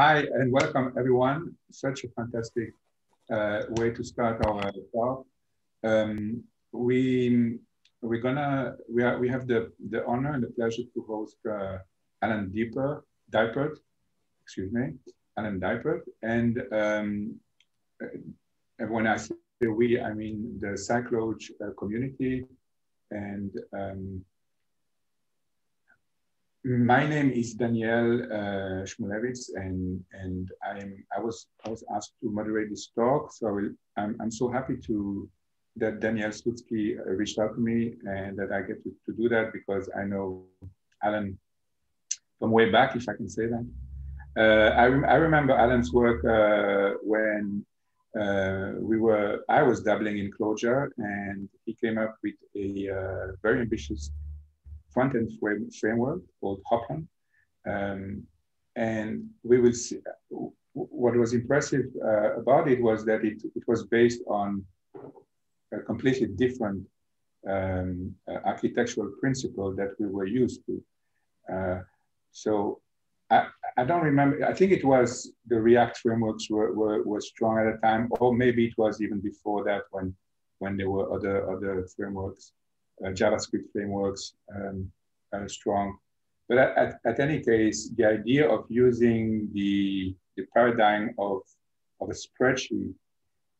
hi and welcome everyone. Such a fantastic uh, way to start our talk. Um, we we're gonna we are we have the the honor and the pleasure to host uh, Alan Dieper Dipert, excuse me, Alan Dipert, and um, and when I say we, I mean the Scicloj uh, community, and um, my name is Daniel uh, and and I'm I was I was asked to moderate this talk, so I'm I'm so happy to that Daniel Slutsky uh, reached out to me and that I get to, to do that because I know Alan from way back, if I can say that. Uh, I, rem I remember Alan's work uh, when uh, we were I was dabbling in Clojure, and he came up with a uh, very ambitious front-end frame, framework called Hoplon. Um, and we will see, what was impressive uh, about it was that it, it was based on a completely different um, uh, architectural principle that we were used to. Uh, so I, I don't remember, I think it was the React frameworks were, were, were strong at the time, or maybe it was even before that when, when there were other, other frameworks. Uh, JavaScript frameworks um, strong. But at, at, at, any case, the idea of using the, the paradigm of, of a spreadsheet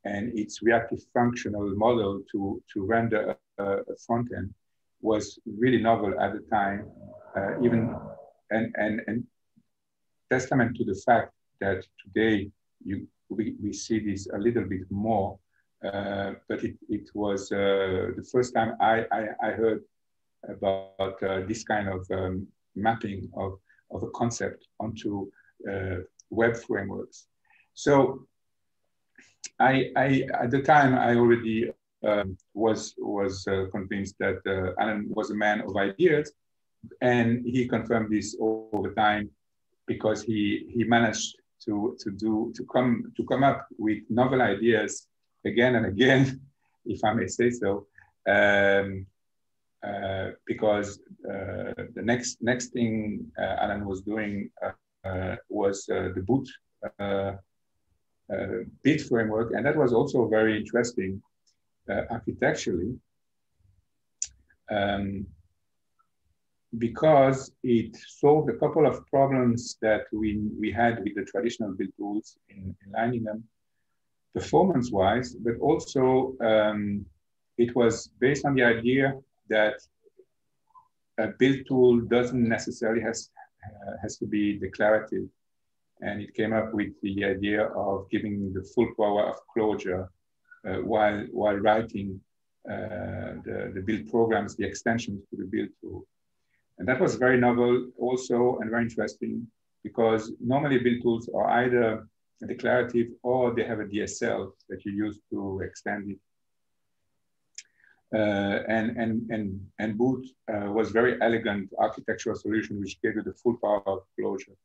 and its reactive functional model to, to render a, a front end was really novel at the time, uh, even and, and, and testament to the fact that today you, we, we see this a little bit more uh, but it, it was uh, the first time I, I, I heard about uh, this kind of um, mapping of, of a concept onto uh, web frameworks. So I, I, at the time, I already um, was, was uh, convinced that Alan was a man of ideas, and he confirmed this the time because he, he managed to, to, do, to, come, to come up with novel ideas again and again, if I may say so, um, uh, because uh, the next next thing uh, Alan was doing uh, uh, was uh, the boot bit framework, and that was also very interesting architecturally. Um, because it solved a couple of problems that we, we had with the traditional build tools in, in them performance wise, but also um, it was based on the idea that a build tool doesn't necessarily has, uh, has to be declarative. And it came up with the idea of giving the full power of Clojure uh, while, while writing uh, the, the build programs, the extensions to the build tool. And that was very novel also and very interesting because normally build tools are either declarative or they have a DSL that you use to extend it. Uh, and, and, and, and Boot uh, was very elegant architectural solution which gave you the full power of Clojure.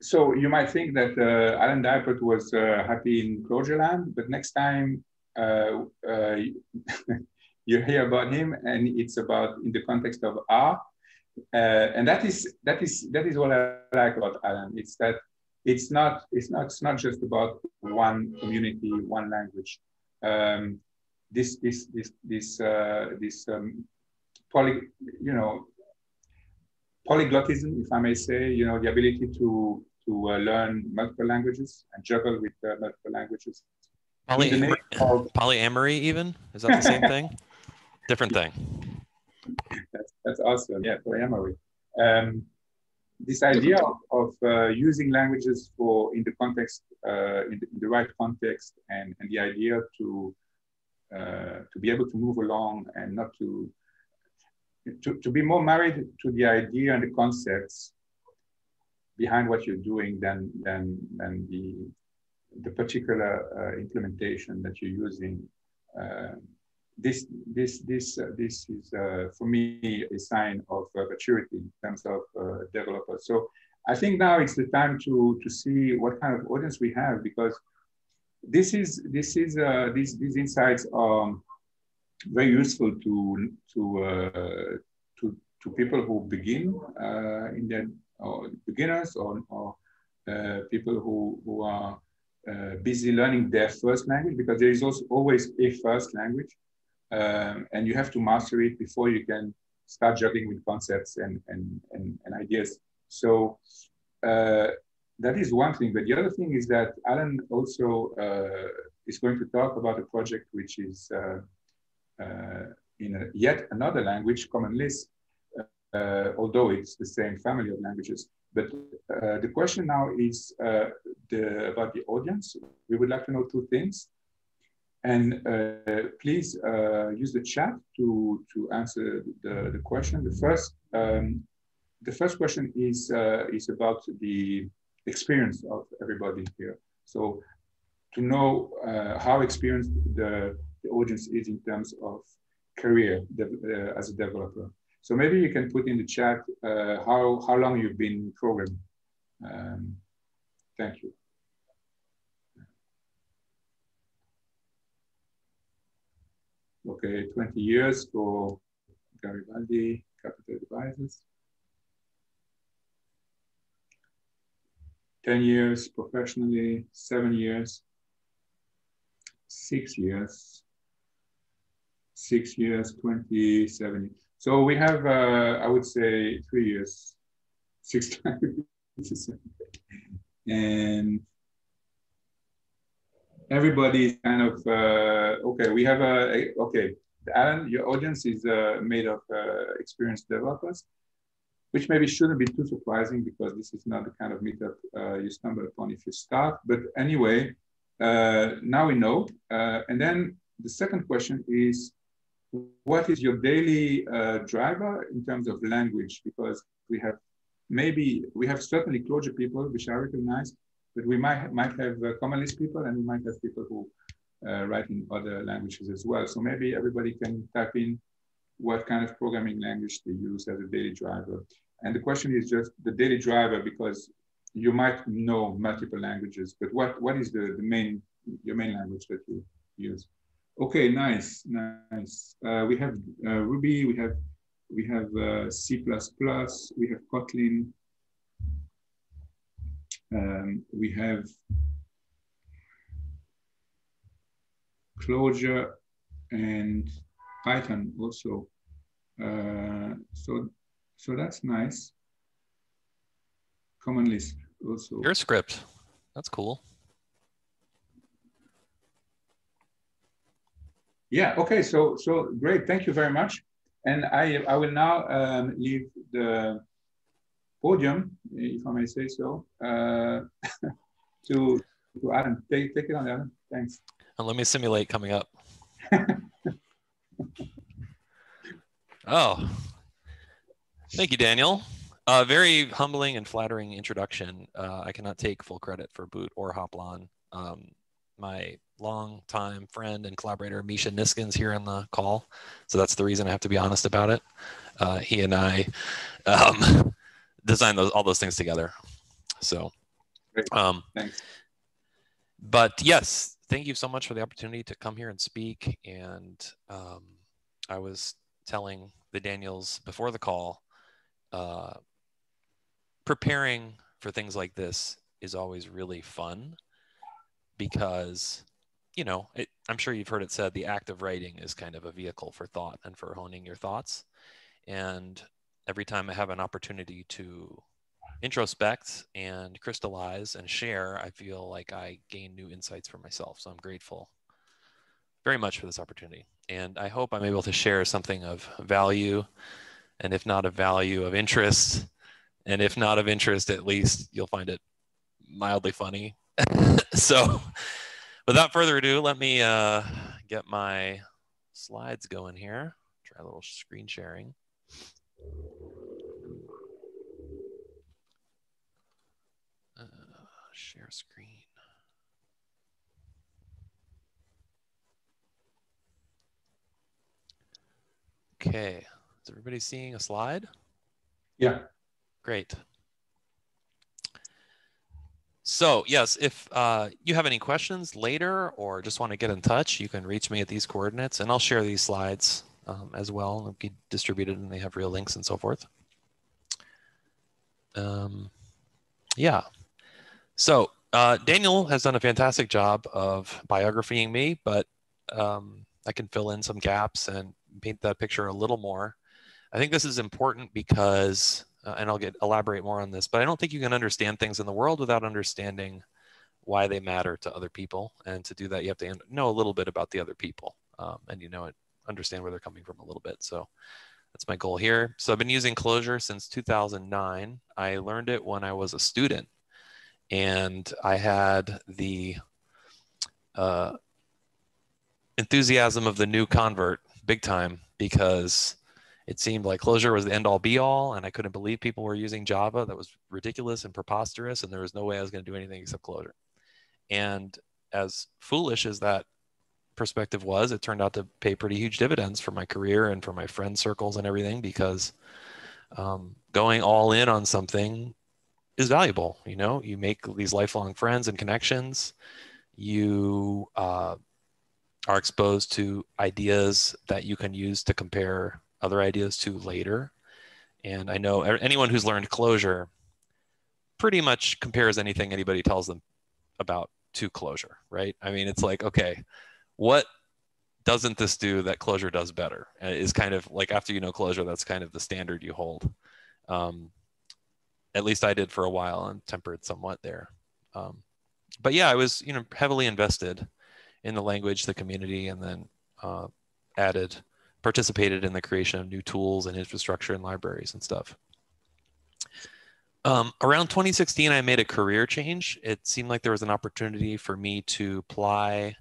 So you might think that uh, Alan Dijpert was uh, happy in Clojure land, but next time uh, uh, you hear about him and it's about in the context of R. and that is, that, is, that is what I like about Alan. It's that it's not it's not it's not just about one community, one language. Um, this this this this uh, this um, poly you know polyglottism, if I may say, you know the ability to to uh, learn multiple languages and juggle with uh, multiple languages. Polyamory, of, polyamory, even is that the same thing? Different thing. That's that's awesome. Yeah, polyamory. Um, this idea of, of uh, using languages for in the context, uh, in, the, in, the, right context, and, and the idea to uh, to be able to move along and not to, to to be more married to the idea and the concepts behind what you're doing than than than the the particular uh, implementation that you're using. This this this uh, this is uh, for me a sign of uh, maturity in terms of uh, developers. So I think now it's the time to to see what kind of audience we have because this is this is uh, these these insights are very useful to to uh, to to people who begin in their or beginners or, or people who, who are busy learning their first language because there is also always a first language um, and you have to master it before you can start juggling with concepts and, and, and, and ideas. So uh, that is one thing. But the other thing is that Alan also uh, is going to talk about a project which is uh, uh in a, yet another language, Common Lisp, uh, although it's the same family of languages. But uh, the question now is the, about the audience. We would like to know two things. And uh, please uh, use the chat to, to answer the, the question. The first, um, the first question is, uh, is about the experience of everybody here. So to know uh, how experienced the, the audience is in terms of career uh, as a developer. So maybe you can put in the chat uh, how, how long you've been programming. Um, thank you. Okay, 20 years for Garibaldi Capital Advisors. 10 years professionally, seven years, six years, six years, 27. So we have, uh, I would say, three years, six times. and everybody is kind of uh, okay. We have a okay. Alan, your audience is uh, made of uh, experienced developers, which maybe shouldn't be too surprising because this is not the kind of meetup uh, you stumble upon if you start. But anyway, uh, now we know. Uh, and then the second question is, what is your daily driver in terms of language? Because we have maybe we have certainly Clojure people, which I recognize, but we might might have uh, Common people, and we might have people who uh, write in other languages as well. So maybe everybody can type in what kind of programming language they use as a daily driver. And the question is just the daily driver because you might know multiple languages, but what, what is the, the main, your main language that you use? Okay, nice, nice. Uh, we have uh, Ruby, we have, we have uh, C++, we have Kotlin, um, we have Clojure and Python also. Uh, so, so that's nice. Common Lisp also. Your script, that's cool. Yeah. Okay. So, so great. Thank you very much. And I, I will now um, leave the podium, if I may say so, uh, to, to Adam. Take, take it on, Adam. Thanks. And let me simulate coming up. oh, thank you, Daniel. Uh, very humbling and flattering introduction. Uh, I cannot take full credit for Boot or Hoplon. Um, my longtime friend and collaborator Micha Niskin's here on the call, so that's the reason I have to be honest about it. Uh, he and I um, design those all those things together. So, um, thanks. But yes, thank you so much for the opportunity to come here and speak. And um, I was telling the Daniels before the call, uh, preparing for things like this is always really fun because you know it, i'm sure you've heard it said the act of writing is kind of a vehicle for thought and for honing your thoughts and every time I have an opportunity to introspect and crystallize and share, I feel like I gain new insights for myself. So I'm grateful very much for this opportunity. And I hope I'm able to share something of value, and if not of value, of interest. And if not of interest, at least you'll find it mildly funny. so without further ado, let me uh, get my slides going here. Try a little screen sharing. Share screen. Okay, is everybody seeing a slide? Yeah. Great. So yes, if uh, you have any questions later or just want to get in touch, you can reach me at these coordinates and I'll share these slides um, as well and be distributed and they have real links and so forth. Um, yeah. So uh, Daniel has done a fantastic job of biographying me, but um, I can fill in some gaps and paint that picture a little more. I think this is important because, uh, and I'll get elaborate more on this, but I don't think you can understand things in the world without understanding why they matter to other people. And to do that, you have to know a little bit about the other people, um, and you know it, understand where they're coming from a little bit. So that's my goal here. So I've been using Clojure since 2009. I learned it when I was a student, and I had the uh, enthusiasm of the new convert big time because it seemed like Clojure was the end all be all and i couldn't believe people were using java. That was ridiculous and preposterous and there was no way i was going to do anything except Clojure. And as foolish as that perspective was it turned out to pay pretty huge dividends for my career and for my friend circles and everything because um, going all in on something is valuable you know you make these lifelong friends and connections you uh, are exposed to ideas that you can use to compare other ideas to later. And I know anyone who's learned Clojure pretty much compares anything anybody tells them about to Clojure, right? I mean, it's like, okay, what doesn't this do that Clojure does better? Is kind of like after you know Clojure, that's kind of the standard you hold. Um, at least I did for a while and tempered somewhat there. Um, but yeah, I was, you know, heavily invested in the language, the community, and then uh, added, participated in the creation of new tools and infrastructure and libraries and stuff. Um, around 2016, I made a career change. It seemed like there was an opportunity for me to apply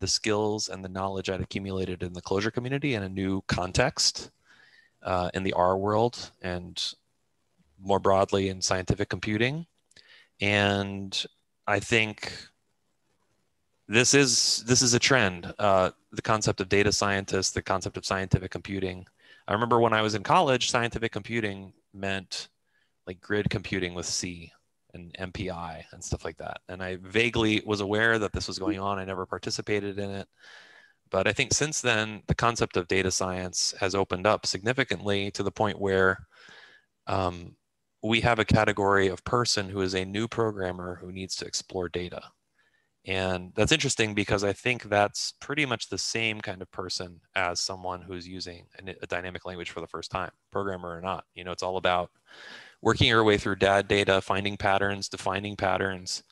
the skills and the knowledge I'd accumulated in the Clojure community in a new context uh, in the R world and more broadly in scientific computing. And I think this is this is a trend. Uh, the concept of data scientists, the concept of scientific computing. I remember when I was in college, scientific computing meant like grid computing with C and MPI and stuff like that. And I vaguely was aware that this was going on. I never participated in it. But I think since then, the concept of data science has opened up significantly to the point where um, we have a category of person who is a new programmer who needs to explore data. And that's interesting because I think that's pretty much the same kind of person as someone who's using a, dynamic language for the first time, programmer or not. You know, it's all about working your way through DAD data, finding patterns, defining patterns,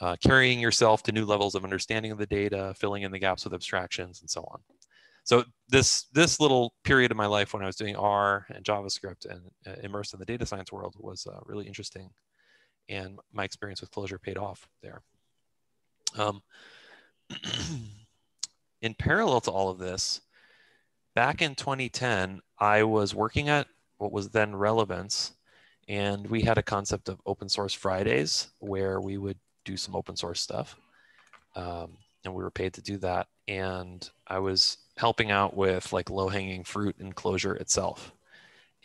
uh, carrying yourself to new levels of understanding of the data, filling in the gaps with abstractions, and so on. So this this little period of my life when I was doing R and JavaScript and uh, immersed in the data science world was uh, really interesting, and my experience with Clojure paid off there. Um, in parallel to all of this, back in 2010, I was working at what was then Relevance, and we had a concept of open source Fridays where we would do some open source stuff. Um, and we were paid to do that. And I was helping out with like low hanging fruit in Clojure itself.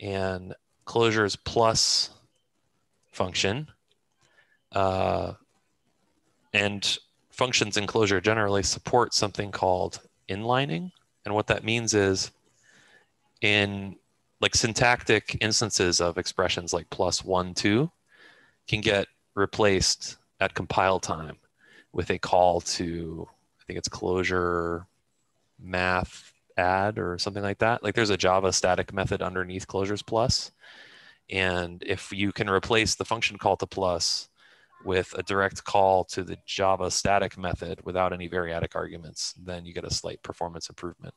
And Clojure's plus function uh, and functions in Clojure generally support something called inlining. And what that means is in like syntactic instances of expressions like plus one, two can get replaced at compile time with a call to, I think it's Clojure math add or something like that. Like there's a Java static method underneath Clojure's plus. And if you can replace the function call to plus with a direct call to the Java static method without any variadic arguments, then you get a slight performance improvement.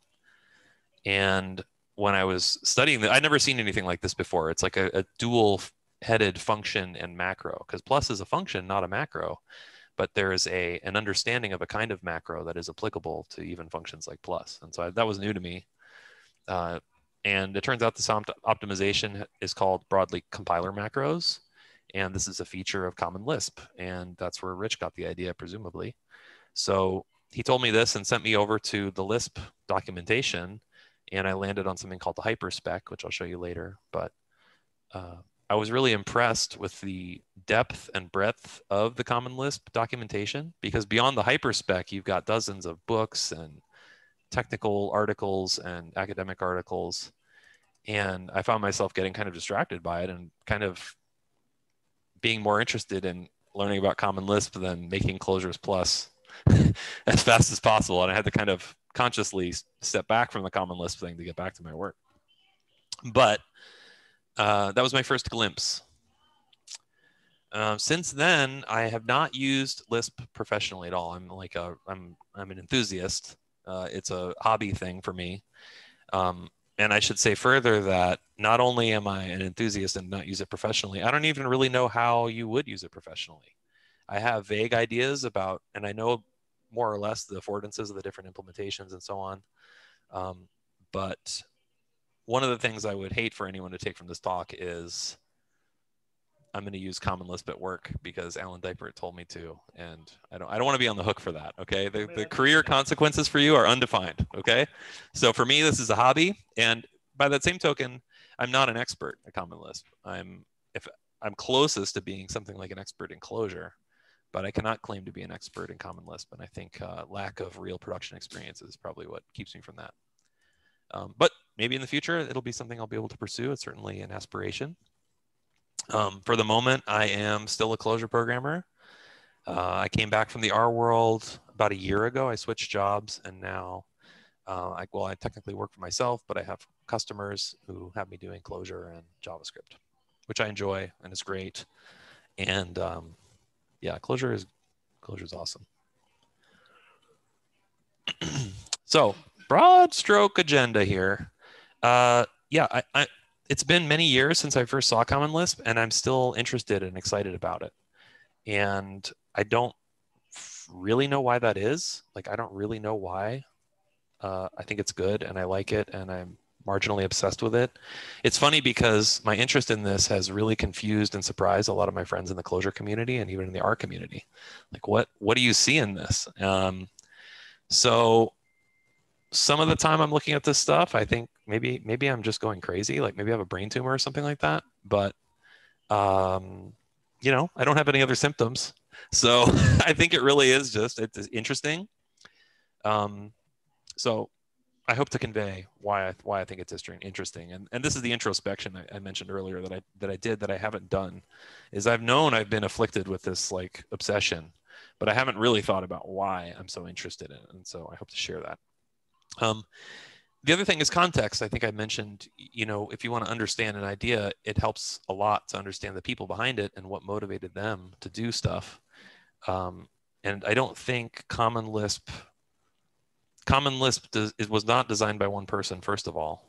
And when I was studying that, I'd never seen anything like this before. It's like a, a dual headed function and macro because plus is a function, not a macro, but there is a an understanding of a kind of macro that is applicable to even functions like plus. And so I, that was new to me. Uh, and it turns out this opt- optimization is called broadly compiler macros and this is a feature of Common Lisp. And that's where Rich got the idea, presumably. So he told me this and sent me over to the Lisp documentation. And I landed on something called the hyperspec, which I'll show you later. But uh, I was really impressed with the depth and breadth of the Common Lisp documentation because beyond the hyperspec, you've got dozens of books and technical articles and academic articles. And I found myself getting kind of distracted by it and kind of being more interested in learning about Common Lisp than making Clojure's Plus as fast as possible. And I had to kind of consciously step back from the Common Lisp thing to get back to my work. But uh, that was my first glimpse. Uh, since then, I have not used Lisp professionally at all. I'm like a I'm I'm an enthusiast. Uh, it's a hobby thing for me. Um, and I should say further that not only am I an enthusiast and not use it professionally, I don't even really know how you would use it professionally. I have vague ideas about, and I know more or less the affordances of the different implementations and so on. Um, but one of the things I would hate for anyone to take from this talk is I'm going to use Common Lisp at work because Alan Dipert told me to, and I don't I don't want to be on the hook for that. Okay, the, the career consequences for you are undefined. Okay, so for me this is a hobby, and by that same token, I'm not an expert at Common Lisp. I'm if I'm closest to being something like an expert in Clojure, but I cannot claim to be an expert in Common Lisp, and I think uh, lack of real production experience is probably what keeps me from that. Um, but maybe in the future it'll be something I'll be able to pursue. It's certainly an aspiration. Um, for the moment, I am still a Clojure programmer. Uh, I came back from the R world about a year ago. I switched jobs and now, uh, I, well, I technically work for myself, but I have customers who have me doing Clojure and JavaScript, which I enjoy and is great. And um, yeah, Clojure is Clojure is awesome. so broad stroke agenda here. Uh, yeah, I, I it's been many years since I first saw Common Lisp, and I'm still interested and excited about it. And I don't really know why that is. Like, I don't really know why. Uh, I think it's good, and I like it, and I'm marginally obsessed with it. It's funny because my interest in this has really confused and surprised a lot of my friends in the Clojure community and even in the R community. Like, what what do you see in this? Um, so some of the time I'm looking at this stuff, I think maybe maybe I'm just going crazy. Like maybe I have a brain tumor or something like that. But um, you know, I don't have any other symptoms, so I think it really is just it's interesting. Um, so I hope to convey why I, why I think it's interesting. And and this is the introspection I, I mentioned earlier that I that I did that I haven't done, is I've known I've been afflicted with this like obsession, but I haven't really thought about why I'm so interested in it. And so I hope to share that. Um, the other thing is context. I think I mentioned, you know, if you want to understand an idea, it helps a lot to understand the people behind it and what motivated them to do stuff. Um, and I don't think Common Lisp, Common Lisp does, it was not designed by one person, first of all.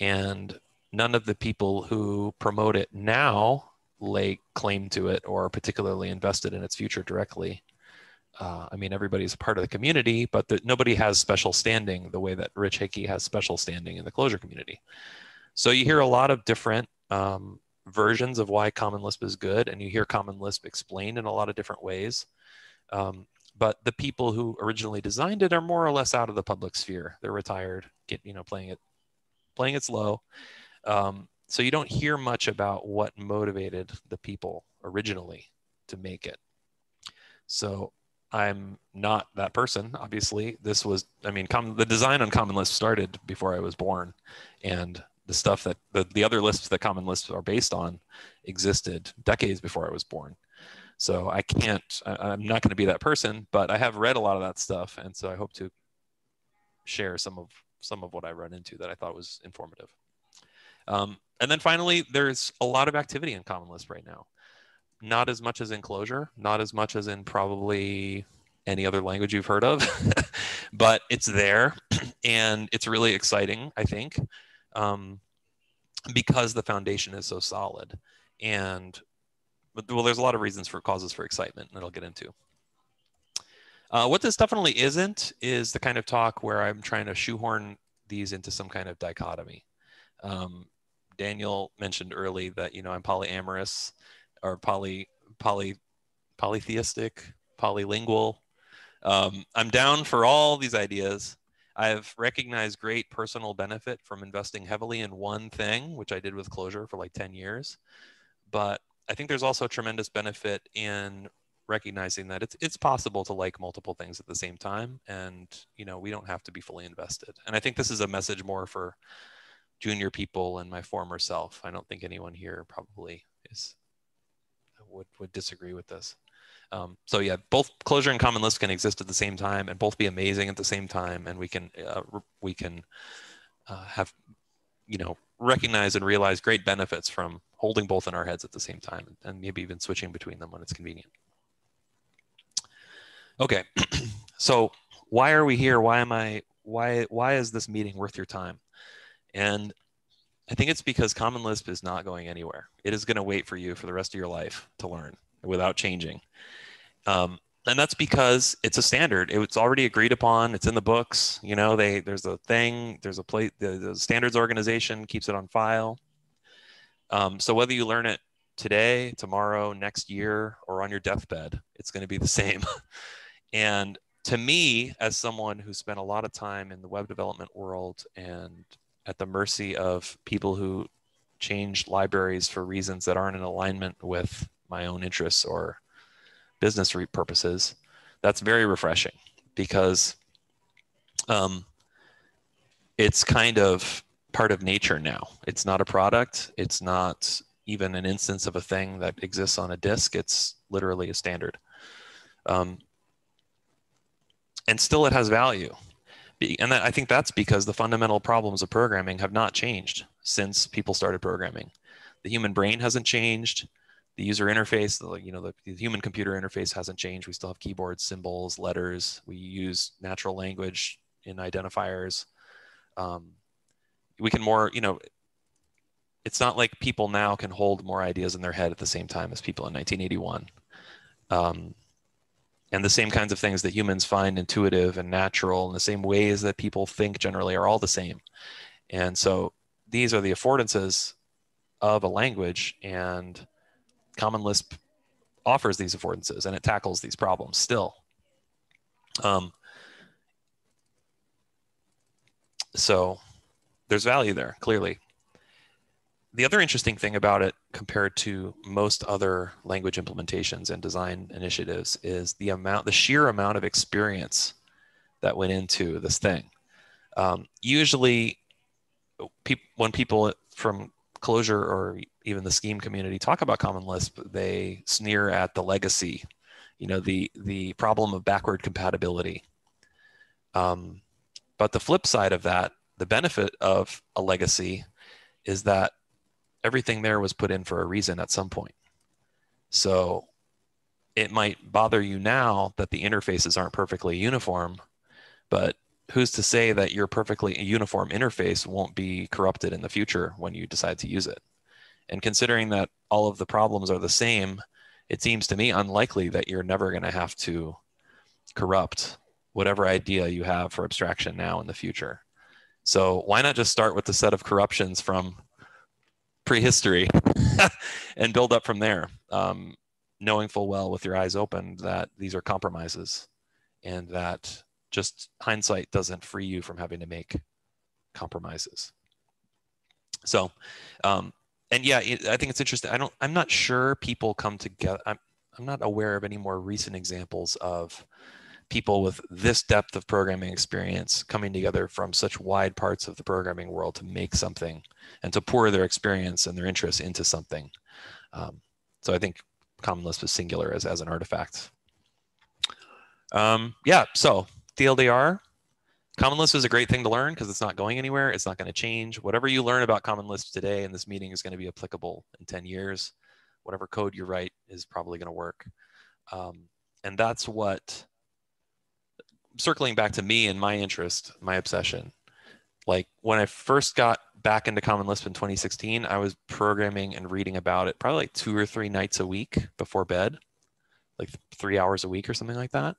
And none of the people who promote it now lay claim to it or are particularly invested in its future directly uh, I mean, everybody's a part of the community, but the, nobody has special standing the way that Rich Hickey has special standing in the Clojure community. So you hear a lot of different um, versions of why Common Lisp is good, and you hear Common Lisp explained in a lot of different ways. Um, but the people who originally designed it are more or less out of the public sphere. They're retired, get you know, playing it, playing it slow. Um, so you don't hear much about what motivated the people originally to make it. So I'm not that person. Obviously, this was, I mean, com- the design on Common Lisp started before I was born, and the stuff that the, the other Lisps that Common Lisps are based on existed decades before I was born. So I can't, I, am not going to be that person, but I have read a lot of that stuff, and so I hope to share some of some of what I run into that I thought was informative. Um, and then finally, there's a lot of activity in Common Lisp right now not as much as in not as much as in probably any other language you've heard of, but it's there and it's really exciting, I think, um, because the foundation is so solid. And well, there's a lot of reasons for causes for excitement that I'll get into. Uh, what this definitely isn't is the kind of talk where I'm trying to shoehorn these into some kind of dichotomy. Um, Daniel mentioned early that you know I'm polyamorous or poly poly polytheistic, polylingual. Um, I'm down for all these ideas. I've recognized great personal benefit from investing heavily in one thing, which I did with Clojure for like 10 years. But I think there's also tremendous benefit in recognizing that it's it's possible to like multiple things at the same time and you know we don't have to be fully invested and i think this is a message more for junior people and my former self i don't think anyone here probably is would would disagree with this. Um, so yeah, both Clojure and Common Lisp can exist at the same time and both be amazing at the same time. And we can, uh, we can uh, have, you know, recognize and realize great benefits from holding both in our heads at the same time and maybe even switching between them when it's convenient. Okay, so why are we here? Why am I, why, why is this meeting worth your time? And I think it's because Common Lisp is not going anywhere. It is going to wait for you for the rest of your life to learn without changing. Um, and that's because it's a standard. It's already agreed upon. It's in the books. You know, they there's a thing. There's a place. The, the standards organization keeps it on file. Um, so whether you learn it today, tomorrow, next year, or on your deathbed, it's going to be the same. and to me, as someone who spent a lot of time in the web development world and at the mercy of people who change libraries for reasons that aren't in alignment with my own interests or business purposes, that's very refreshing because um, it's kind of part of nature now. It's not a product. It's not even an instance of a thing that exists on a disk. It's literally a standard. Um, and still it has value. And that, I think that's because the fundamental problems of programming have not changed since people started programming. The human brain hasn't changed the user interface, the, you know, the, the human computer interface hasn't changed. We still have keyboards, symbols, letters. We use natural language in identifiers. Um, we can more, you know, it's not like people now can hold more ideas in their head at the same time as people in 1981. Um, and the same kinds of things that humans find intuitive and natural, and the same ways that people think generally are all the same. And so these are the affordances of a language, and Common Lisp offers these affordances and it tackles these problems still. Um, so there's value there, clearly. The other interesting thing about it compared to most other language implementations and design initiatives is the amount, the sheer amount of experience that went into this thing. Um, usually, pe when people from Clojure or even the scheme community talk about common lisp they sneer at the legacy you know the the problem of backward compatibility um, but the flip side of that the benefit of a legacy is that everything there was put in for a reason at some point so it might bother you now that the interfaces aren't perfectly uniform but who's to say that your perfectly uniform interface won't be corrupted in the future when you decide to use it and considering that all of the problems are the same, it seems to me unlikely that you're never going to have to corrupt whatever idea you have for abstraction now in the future. So why not just start with the set of corruptions from prehistory and build up from there, um, knowing full well with your eyes open that these are compromises and that just hindsight doesn't free you from having to make compromises. So um, and yeah, it, I think it's interesting. I don't. I'm not sure people come together. I'm. I'm not aware of any more recent examples of people with this depth of programming experience coming together from such wide parts of the programming world to make something and to pour their experience and their interests into something. Um, so I think Common Lisp is singular as, as an artifact. Um, yeah, so TLDR, Common Lisp is a great thing to learn because it's not going anywhere. It's not going to change. Whatever you learn about Common Lisp today in this meeting is going to be applicable in 10 years. Whatever code you write is probably going to work. Um, and that's what, circling back to me and my interest, my obsession. Like when I first got back into Common Lisp in 2016, I was programming and reading about it probably like two or three nights a week before bed, like three hours a week or something like that.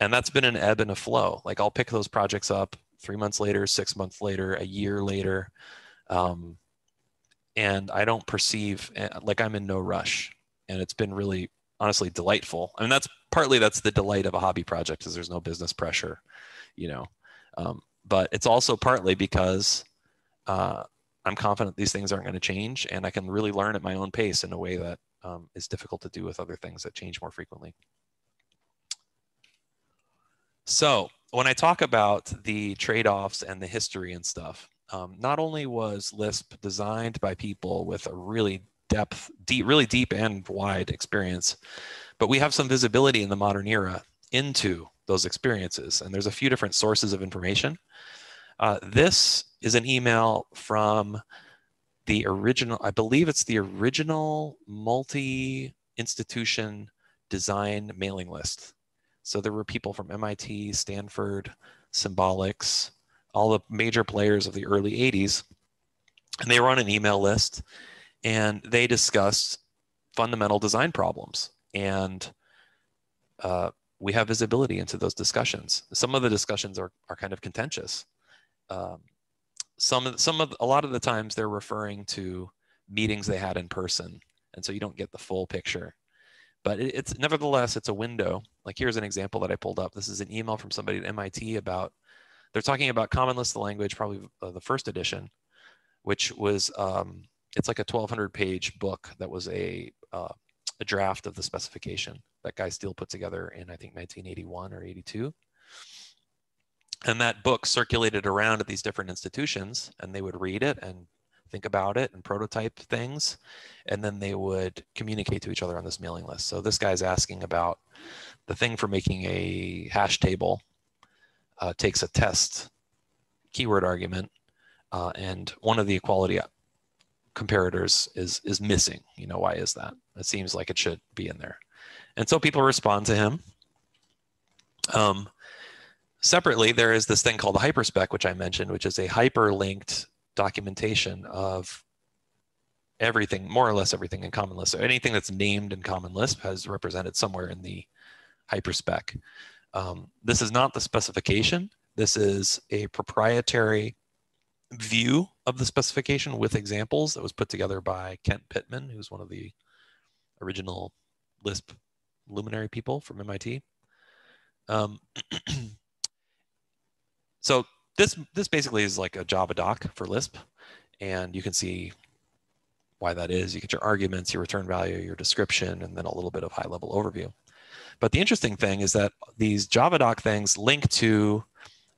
And that's been an ebb and a flow. Like i'll pick those projects up three months later six months later a year later. Um, and i don't perceive eh, like i'm in no rush. And it's been really honestly delightful. I mean that's partly that's the delight of a hobby project is there's no business pressure you know? Um, but it's also partly because uh, i'm confident these things aren't going to change and i can really learn at my own pace in a way that um, is difficult to do with other things that change more frequently. So when I talk about the trade-offs and the history and stuff, um, not only was Lisp designed by people with a really depth, deep, really deep and wide experience, but we have some visibility in the modern era into those experiences. And there's a few different sources of information. Uh, this is an email from the original, I believe it's the original multi institution design mailing list. So there were people from MIT, Stanford, Symbolics, all the major players of the early 80s. And they were on an email list and they discussed fundamental design problems. And uh, we have visibility into those discussions. Some of the discussions are, are kind of contentious. Um, some, some of, a lot of the times they're referring to meetings they had in person. And so you don't get the full picture. But it, it's nevertheless, it's a window. Like here's an example that I pulled up. This is an email from somebody at MIT about, they're talking about Common Lisp the language, probably uh, the first edition, which was, um, it's like a 1200 page book that was a, uh, a draft of the specification that Guy Steele put together in, I think, 1981 or 82. And that book circulated around at these different institutions, and they would read it and think about it and prototype things, and then they would communicate to each other on this mailing list. So this guy's asking about the thing for making a hash table uh, takes a test keyword argument, uh, and one of the equality comparators is is missing. You know why is that? It seems like it should be in there. And so people respond to him. Um, separately, there is this thing called the hyperspec, which I mentioned, which is a hyperlinked documentation of everything, more or less everything in Common Lisp. So anything that's named in Common Lisp has represented somewhere in the hyperspec. Um, this is not the specification. This is a proprietary view of the specification with examples that was put together by Kent Pitman, who's one of the original Lisp luminary people from MIT. Um, so this this basically is like a Java doc for Lisp, and you can see why that is. You get your arguments, your return value, your description, and then a little bit of high level overview. But the interesting thing is that these Java doc things link to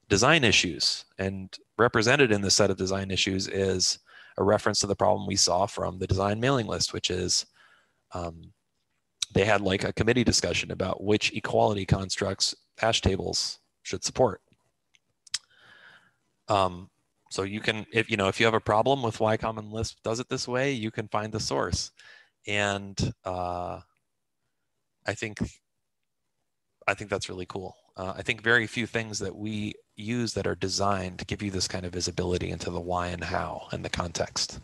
design issues, and represented in this set of design issues is a reference to the problem we saw from the design mailing list, which is um, they had like a committee discussion about which equality constructs hash tables should support. Um, so you can, if you know, if you have a problem with why Common Lisp does it this way, you can find the source. And uh, I think, I think that's really cool. Uh, I think very few things that we use that are designed to give you this kind of visibility into the why and how and the context.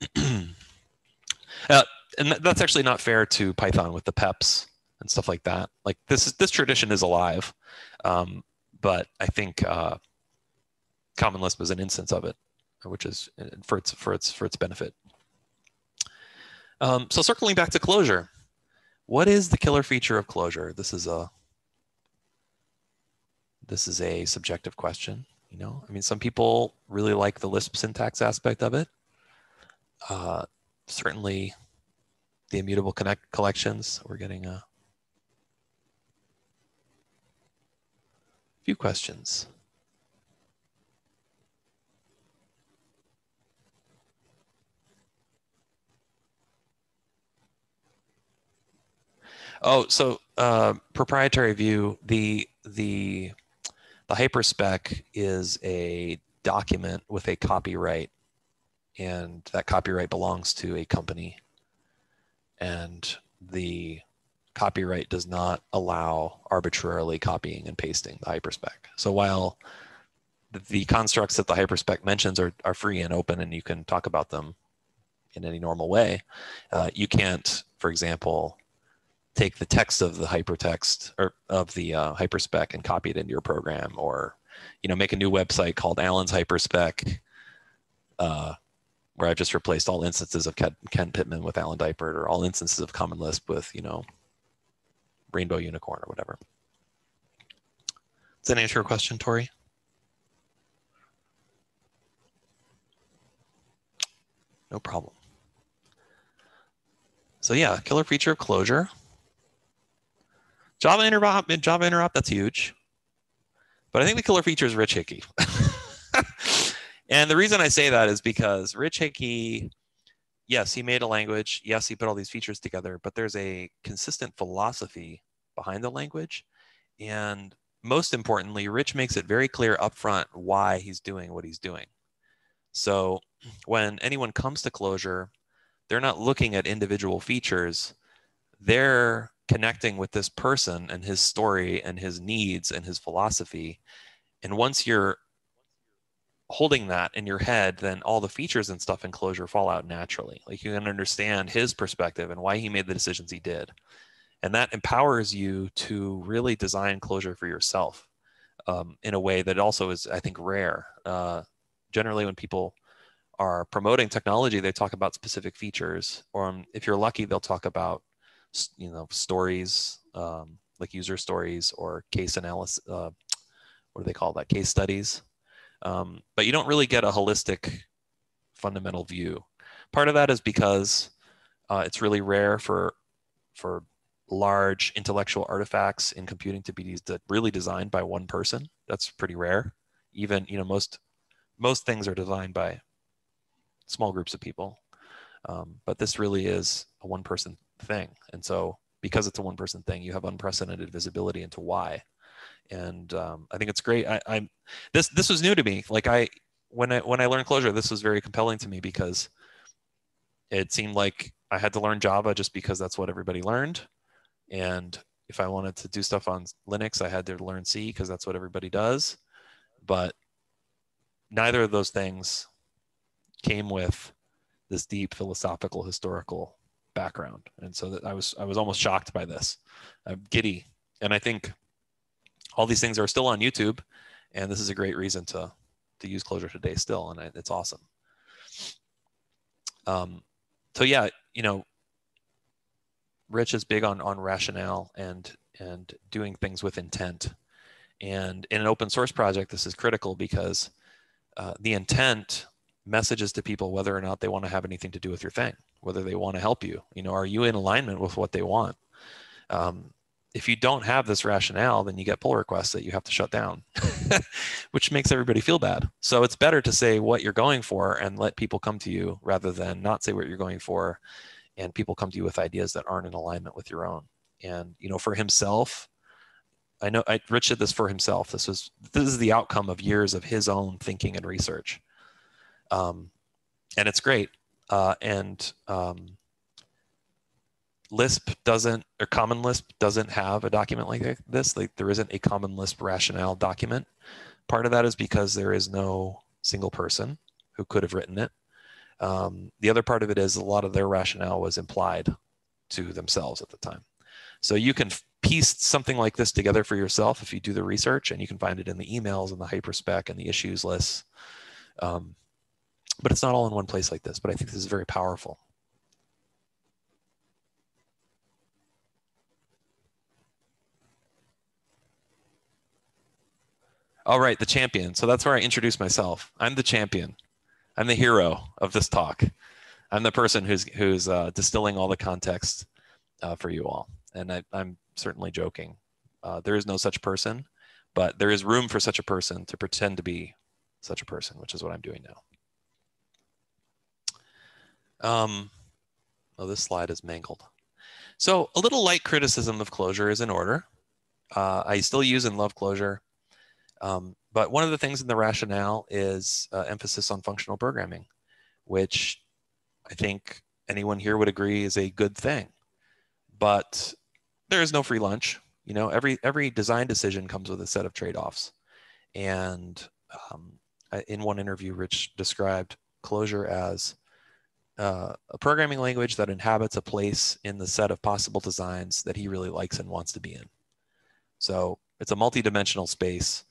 uh, and that's actually not fair to Python with the PEPs and stuff like that. Like this is this tradition is alive, um, but I think uh, Common Lisp is an instance of it, which is uh, for its for its for its benefit. Um, so circling back to Clojure, what is the killer feature of Clojure? This is a this is a subjective question. You know, I mean, some people really like the Lisp syntax aspect of it. Uh, certainly, the immutable connect collections. We're getting a few questions. Oh, so uh, proprietary view, the the the hyperspec is a document with a copyright, and that copyright belongs to a company and the copyright does not allow arbitrarily copying and pasting the hyperspec. So while the constructs that the hyperspec mentions are, are free and open and you can talk about them in any normal way, uh, you can't, for example, take the text of the hypertext or of the uh, hyperspec and copy it into your program or you know make a new website called Alan's hyperspec uh, where I've just replaced all instances of Ken, Ken Pitman with Alan Dipert or all instances of Common Lisp with, you know, Rainbow Unicorn or whatever. Does that answer your question, Tori? No problem. So yeah, killer feature of Clojure. Java interop, Java interop, that's huge. But I think the killer feature is Rich Hickey. And the reason I say that is because Rich Hickey yes, he made a language. Yes, he put all these features together, but there's a consistent philosophy behind the language. And most importantly, Rich makes it very clear upfront why he's doing what he's doing. So when anyone comes to Clojure, they're not looking at individual features. They're connecting with this person and his story and his needs and his philosophy. And once you're holding that in your head, then all the features and stuff in Clojure fall out naturally. Like you can understand his perspective and why he made the decisions he did. And that empowers you to really design Clojure for yourself um, in a way that also is, I think, rare. Uh, generally, when people are promoting technology, they talk about specific features, or um, if you're lucky, they'll talk about, you know, stories um, like user stories or case analysis. Uh, what do they call that? Case studies. Um, but you don't really get a holistic, fundamental view. Part of that is because uh, it's really rare for for large intellectual artifacts in computing to be really designed by one person. That's pretty rare. Even you know most most things are designed by small groups of people, um, but this really is a one person thing. And so because it's a one person thing, you have unprecedented visibility into why. And um, I think it's great. I, I'm this this was new to me. Like I when I when I learned Clojure, this was very compelling to me because it seemed like I had to learn Java just because that's what everybody learned and if I wanted to do stuff on Linux, I had to learn C because that's what everybody does. But neither of those things came with this deep philosophical historical background. And so that I was I was almost shocked by this. I'm giddy. And I think all these things are still on YouTube. And this is a great reason to to use Clojure today still. And it's awesome. Um, so yeah, you know, Rich is big on on rationale and and doing things with intent. And in an open source project, this is critical because uh, the intent messages to people whether or not they want to have anything to do with your thing, whether they want to help you. You know, are you in alignment with what they want? Um, if you don't have this rationale, then you get pull requests that you have to shut down, which makes everybody feel bad. So it's better to say what you're going for and let people come to you rather than not say what you're going for and people come to you with ideas that aren't in alignment with your own and you know for himself i know I, rich did this for himself this was this is the outcome of years of his own thinking and research um, and it's great uh, and um, lisp doesn't or common lisp doesn't have a document like this like there isn't a common lisp rationale document part of that is because there is no single person who could have written it um, the other part of it is a lot of their rationale was implied to themselves at the time. So you can piece something like this together for yourself if you do the research, and you can find it in the emails and the hyperspec and the issues lists. Um, but it's not all in one place like this. But I think this is very powerful. All right, the champion. So that's where I introduce myself. I'm the champion. I'm the hero of this talk. I'm the person who's who's uh, distilling all the context uh, for you all, and I, am certainly joking. Uh, there is no such person, but there is room for such a person to pretend to be such a person, which is what I'm doing now. Um, oh, this slide is mangled. So a little light criticism of Clojure is in order. Uh, I still use and love Clojure. Um, but one of the things in the rationale is uh, emphasis on functional programming, which I think anyone here would agree is a good thing. But there is no free lunch. You know, every every design decision comes with a set of trade-offs. And um, in one interview, Rich described Clojure as uh, a programming language that inhabits a place in the set of possible designs that he really likes and wants to be in. So it's a multi-dimensional space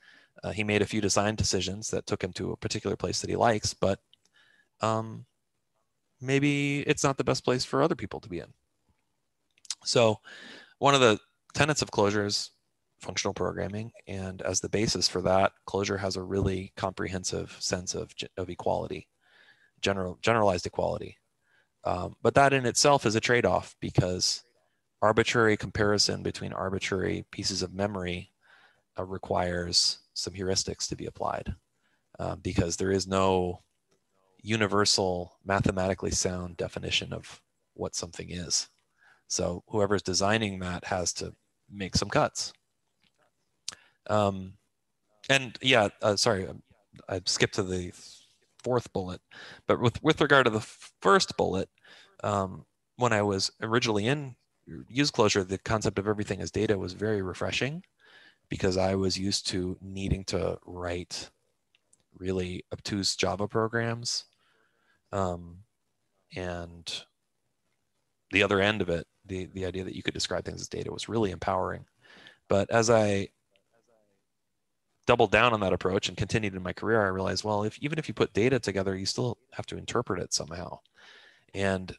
uh, he made a few design decisions that took him to a particular place that he likes, but um, maybe it's not the best place for other people to be in. So one of the tenets of Clojure is functional programming. And as the basis for that, Clojure has a really comprehensive sense of, of equality, general, generalized equality. Um, but that in itself is a trade-off because arbitrary comparison between arbitrary pieces of memory uh, requires some heuristics to be applied uh, because there is no universal, mathematically sound definition of what something is. So whoever's designing that has to make some cuts. Um, and yeah, uh, sorry, I skipped to the fourth bullet, but with with regard to the first bullet, um, when I was originally in use Clojure, the concept of everything as data was very refreshing because I was used to needing to write really obtuse Java programs. Um, and the other end of it, the, the idea that you could describe things as data was really empowering. But as I doubled down on that approach and continued in my career, I realized, well, if even if you put data together, you still have to interpret it somehow. And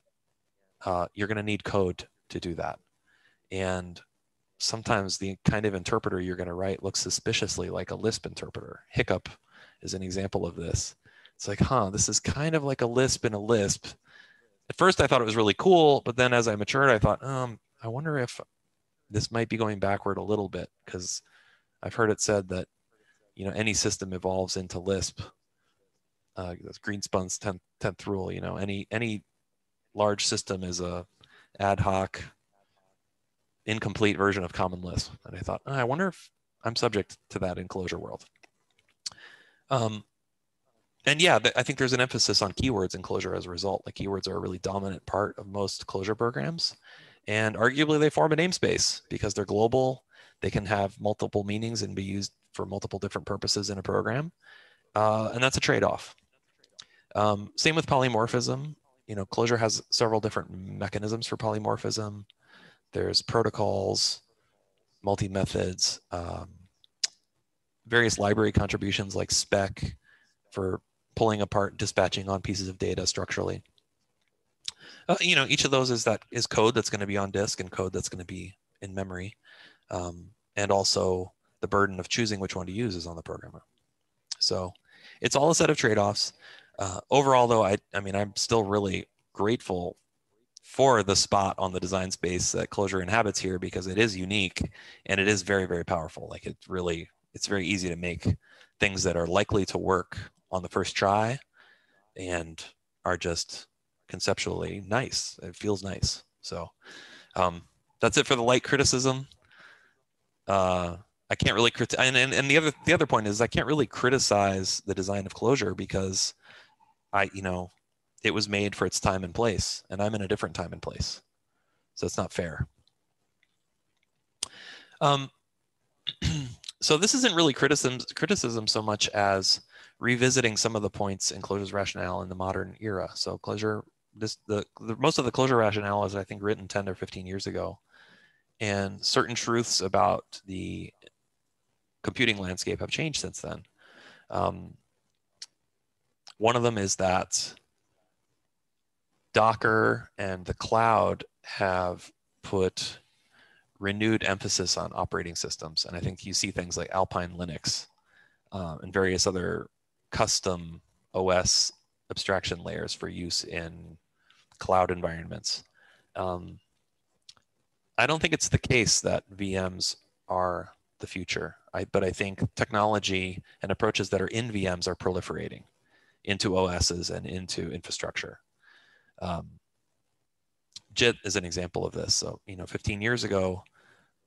uh, you're going to need code to do that. And sometimes the kind of interpreter you're going to write looks suspiciously like a Lisp interpreter. Hiccup is an example of this. It's like, huh, this is kind of like a Lisp in a Lisp. At first, I thought it was really cool, but then as I matured, I thought, um, I wonder if this might be going backward a little bit because I've heard it said that you know any system evolves into Lisp. Uh, that's Greenspun's 10th, 10th rule. You know, any any large system is a ad hoc incomplete version of Common Lisp. And I thought, oh, I wonder if I'm subject to that in Clojure world. Um, and yeah, I think there's an emphasis on keywords in Clojure as a result. Like keywords are a really dominant part of most Clojure programs. And arguably they form a namespace because they're global. They can have multiple meanings and be used for multiple different purposes in a program. Uh, and that's a trade-off. Um, same with polymorphism. You know, Clojure has several different mechanisms for polymorphism. There's protocols, multi-methods, um, various library contributions like spec for pulling apart dispatching on pieces of data structurally. Uh, you know, each of those is that is code that's going to be on disk and code that's going to be in memory. Um, and also the burden of choosing which one to use is on the programmer. So it's all a set of trade-offs. Uh, overall, though, I, I mean, I'm still really grateful for the spot on the design space that Clojure inhabits here because it is unique and it is very, very powerful. Like it really, it's very easy to make things that are likely to work on the first try and are just conceptually nice. It feels nice. So um, that's it for the light criticism. Uh, I can't really crit- and, and, and the other the other point is I can't really criticize the design of Clojure because I you know it was made for its time and place and I'm in a different time and place, so it's not fair. Um, so this isn't really criticism criticism so much as revisiting some of the points in Clojure's rationale in the modern era. So Clojure this the, the most of the Clojure rationale is I think written 10 or 15 years ago and certain truths about the computing landscape have changed since then. Um, one of them is that Docker and the cloud have put renewed emphasis on operating systems. And I think you see things like Alpine Linux um, and various other custom OS abstraction layers for use in cloud environments. Um, I don't think it's the case that VMs are the future. I, but I think technology and approaches that are in VMs are proliferating into OSs and into infrastructure. Um, JIT is an example of this. So, you know, 15 years ago,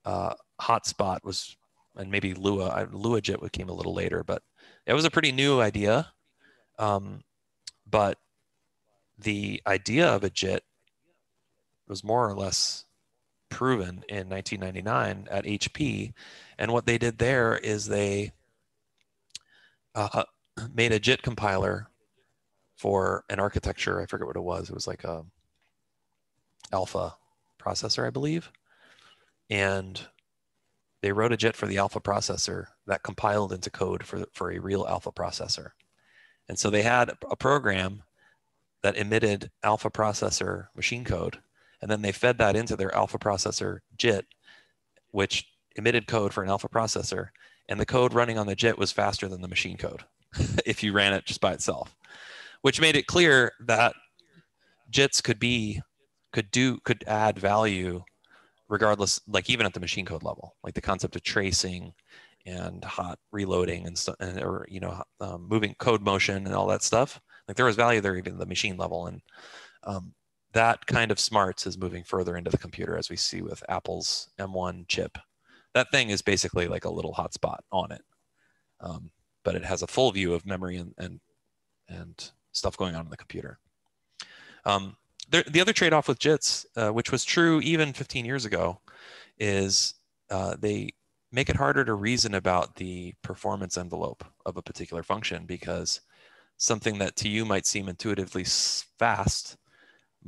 uh, Hotspot was, and maybe Lua, Lua JIT came a little later, but it was a pretty new idea. Um, but the idea of a JIT was more or less proven in 1999 at HP. And what they did there is they uh, made a JIT compiler for an architecture. I forget what it was. It was like a alpha processor, I believe. And they wrote a JIT for the alpha processor that compiled into code for, for a real alpha processor. And so they had a program that emitted alpha processor machine code and then they fed that into their alpha processor JIT, which emitted code for an alpha processor. And the code running on the JIT was faster than the machine code if you ran it just by itself, which made it clear that JITs could be, could do, could add value regardless, like even at the machine code level, like the concept of tracing and hot reloading and stuff, or you know um, moving code motion and all that stuff. Like there was value there even at the machine level, and um, that kind of smarts is moving further into the computer as we see with Apple's M1 chip. That thing is basically like a little hotspot on it, um, but it has a full view of memory and and and stuff going on in the computer. Um, the other trade-off with JITs, uh, which was true even 15 years ago, is uh, they make it harder to reason about the performance envelope of a particular function because something that to you might seem intuitively fast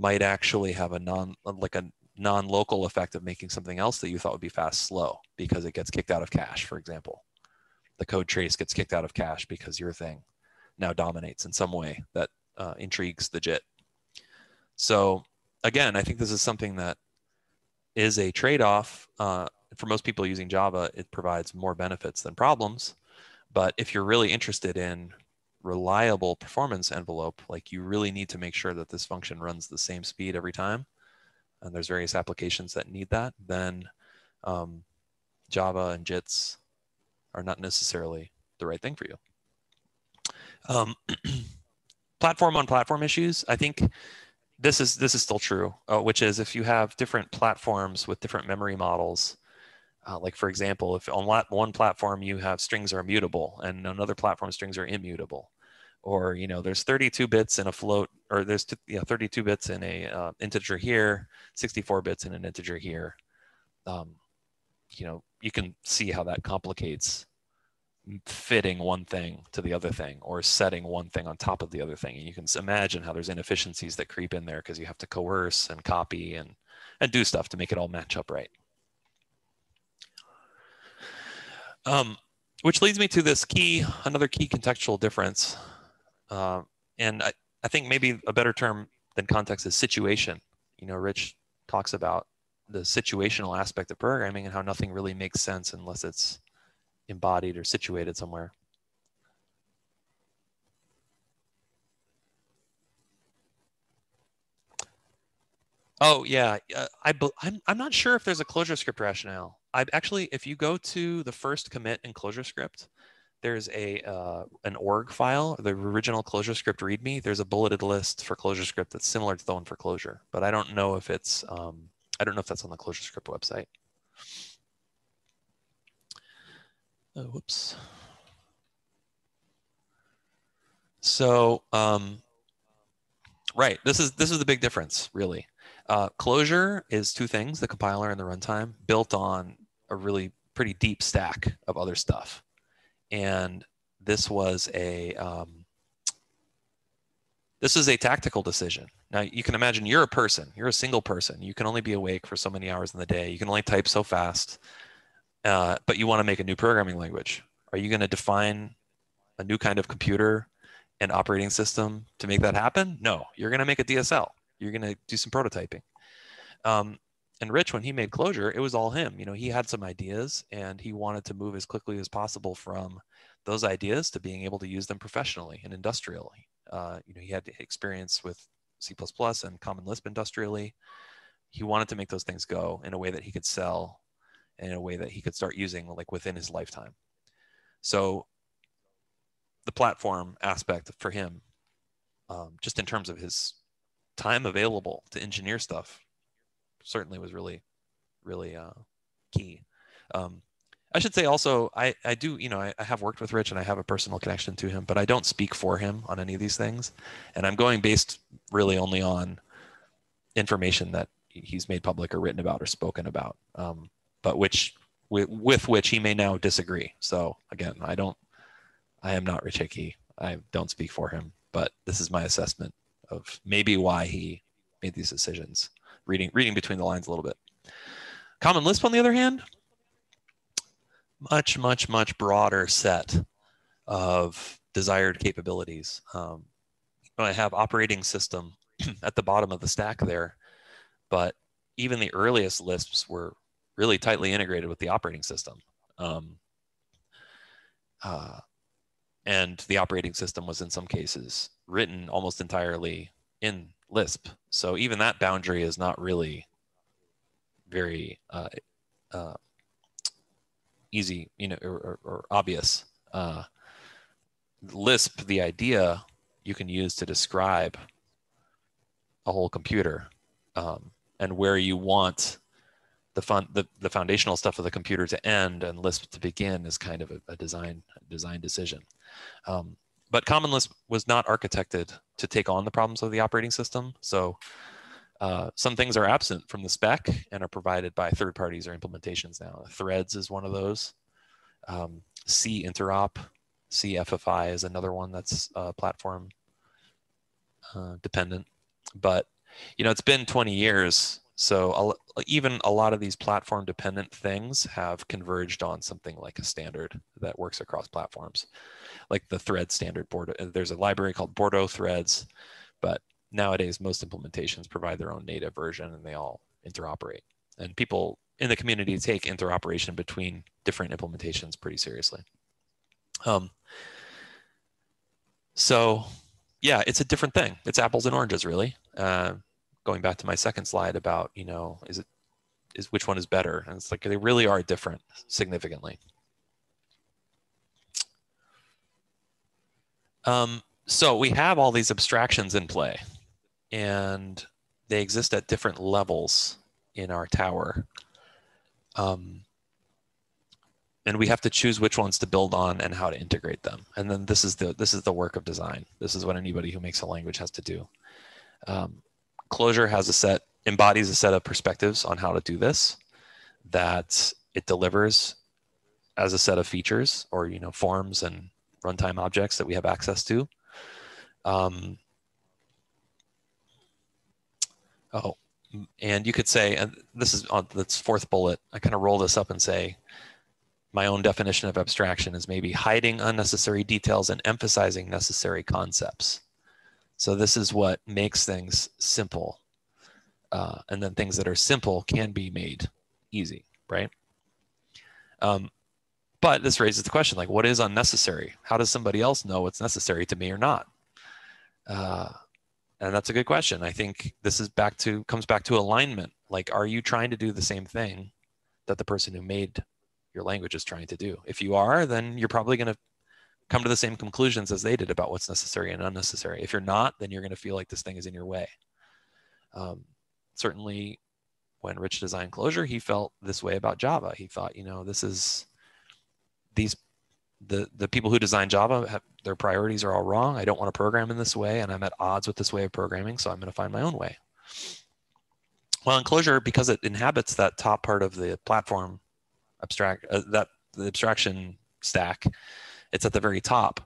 might actually have a non like a non-local effect of making something else that you thought would be fast slow because it gets kicked out of cache for example. The code trace gets kicked out of cache because your thing now dominates in some way that uh, intrigues the JIT so again i think this is something that is a trade-off. Uh, for most people using Java, it provides more benefits than problems. But if you're really interested in reliable performance envelope, like you really need to make sure that this function runs the same speed every time, and there's various applications that need that, then um, Java and JITs are not necessarily the right thing for you. Um, platform on platform issues, I think this is this is still true, uh, which is if you have different platforms with different memory models, uh, like for example, if on one platform you have strings are immutable and another platform strings are immutable, or you know there's 32 bits in a float, or there's yeah 32 bits in a uh, integer here, 64 bits in an integer here. Um, you know you can see how that complicates fitting one thing to the other thing or setting one thing on top of the other thing. And you can imagine how there's inefficiencies that creep in there because you have to coerce and copy and and do stuff to make it all match up right Um, which leads me to this key, another key contextual difference. Uh, and I, I think maybe a better term than context is situation. You know, Rich talks about the situational aspect of programming and how nothing really makes sense unless it's embodied or situated somewhere. Oh yeah, uh, I I'm I'm not sure if there's a ClojureScript rationale. I actually, if you go to the first commit in ClojureScript, there's a uh, an org file, the original ClojureScript README. There's a bulleted list for ClojureScript that's similar to the one for Clojure, but I don't know if it's um, I don't know if that's on the ClojureScript website. Oh, whoops. So um, right, this is this is the big difference, really. Uh, Clojure is two things: the compiler and the runtime, built on a really pretty deep stack of other stuff. And this was a um, this is a tactical decision. Now you can imagine you're a person, you're a single person. You can only be awake for so many hours in the day. You can only type so fast, uh, but you want to make a new programming language. Are you going to define a new kind of computer and operating system to make that happen? No, you're going to make a DSL. You're going to do some prototyping. Um, and Rich, when he made Clojure, it was all him. You know, he had some ideas and he wanted to move as quickly as possible from those ideas to being able to use them professionally and industrially. Uh, you know, he had experience with C++ and Common Lisp industrially. He wanted to make those things go in a way that he could sell and in a way that he could start using like within his lifetime. So the platform aspect for him, um, just in terms of his time available to engineer stuff certainly was really, really uh, key. Um, I should say also, I, I do, you know, I, I, have worked with Rich and I have a personal connection to him, but I don't speak for him on any of these things. And I'm going based really only on information that he's made public or written about or spoken about, um, but which, with, with, which he may now disagree. So again, I don't, I am not Rich Hickey. I don't speak for him, but this is my assessment of maybe why he made these decisions reading reading between the lines a little bit. Common Lisp, on the other hand, much, much, much broader set of desired capabilities. Um, I have operating system at the bottom of the stack there, but even the earliest Lisps were really tightly integrated with the operating system. Um, uh, and the operating system was in some cases written almost entirely in Lisp. So even that boundary is not really very uh, uh, easy, you know, or, or, or obvious. Uh, Lisp, the idea you can use to describe a whole computer um, and where you want the fun the, the foundational stuff of the computer to end and Lisp to begin is kind of a, a design design decision. Um, but Common Lisp was not architected to take on the problems of the operating system. So uh, some things are absent from the spec and are provided by third parties or implementations now. Threads is one of those. Um, C interop, CFFI is another one that's uh, platform uh, dependent. But you know, it's been 20 years, so even a lot of these platform dependent things have converged on something like a standard that works across platforms, like the thread standard board. There's a library called Bordeaux threads, but nowadays most implementations provide their own native version and they all interoperate. And people in the community take interoperation between different implementations pretty seriously. Um, so yeah, it's a different thing. It's apples and oranges, really. Uh, going back to my second slide about, you know, is it is which one is better? And it's like they really are different significantly. Um, so we have all these abstractions in play and they exist at different levels in our tower. Um, and we have to choose which ones to build on and how to integrate them. And then this is the this is the work of design. This is what anybody who makes a language has to do. Um, Clojure has a set embodies a set of perspectives on how to do this that it delivers as a set of features or you know forms and runtime objects that we have access to. Um, Oh, and you could say, and this is on this fourth bullet, I kind of roll this up and say, my own definition of abstraction is maybe hiding unnecessary details and emphasizing necessary concepts. So this is what makes things simple. Uh, and then things that are simple can be made easy, right? Um, but this raises the question, like what is unnecessary? How does somebody else know what's necessary to me or not? Uh, and that's a good question. I think this is back to comes back to alignment. Like, are you trying to do the same thing that the person who made your language is trying to do? If you are, then you're probably going to come to the same conclusions as they did about what's necessary and unnecessary. If you're not, then you're going to feel like this thing is in your way. Um, certainly, when Rich designed Clojure, he felt this way about Java. He thought, you know, this is these the the people who design Java have their priorities are all wrong. I don't want to program in this way, and I'm at odds with this way of programming, so I'm going to find my own way. Well, in Clojure, because it inhabits that top part of the platform abstract uh, that the abstraction stack, it's at the very top.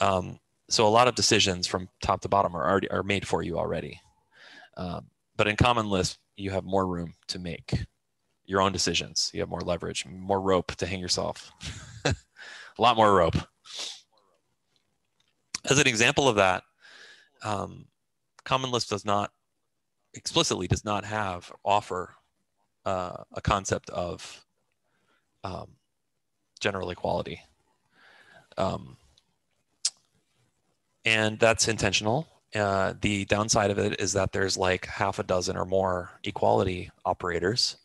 Um, so a lot of decisions from top to bottom are already are made for you already. Um, but in Common Lisp, you have more room to make your own decisions. You have more leverage, more rope to hang yourself. a lot more rope. As an example of that, um, Common Lisp does not explicitly does not have offer uh, a concept of um, general equality. Um, and that's intentional. Uh, the downside of it is that there's like half a dozen or more equality operators,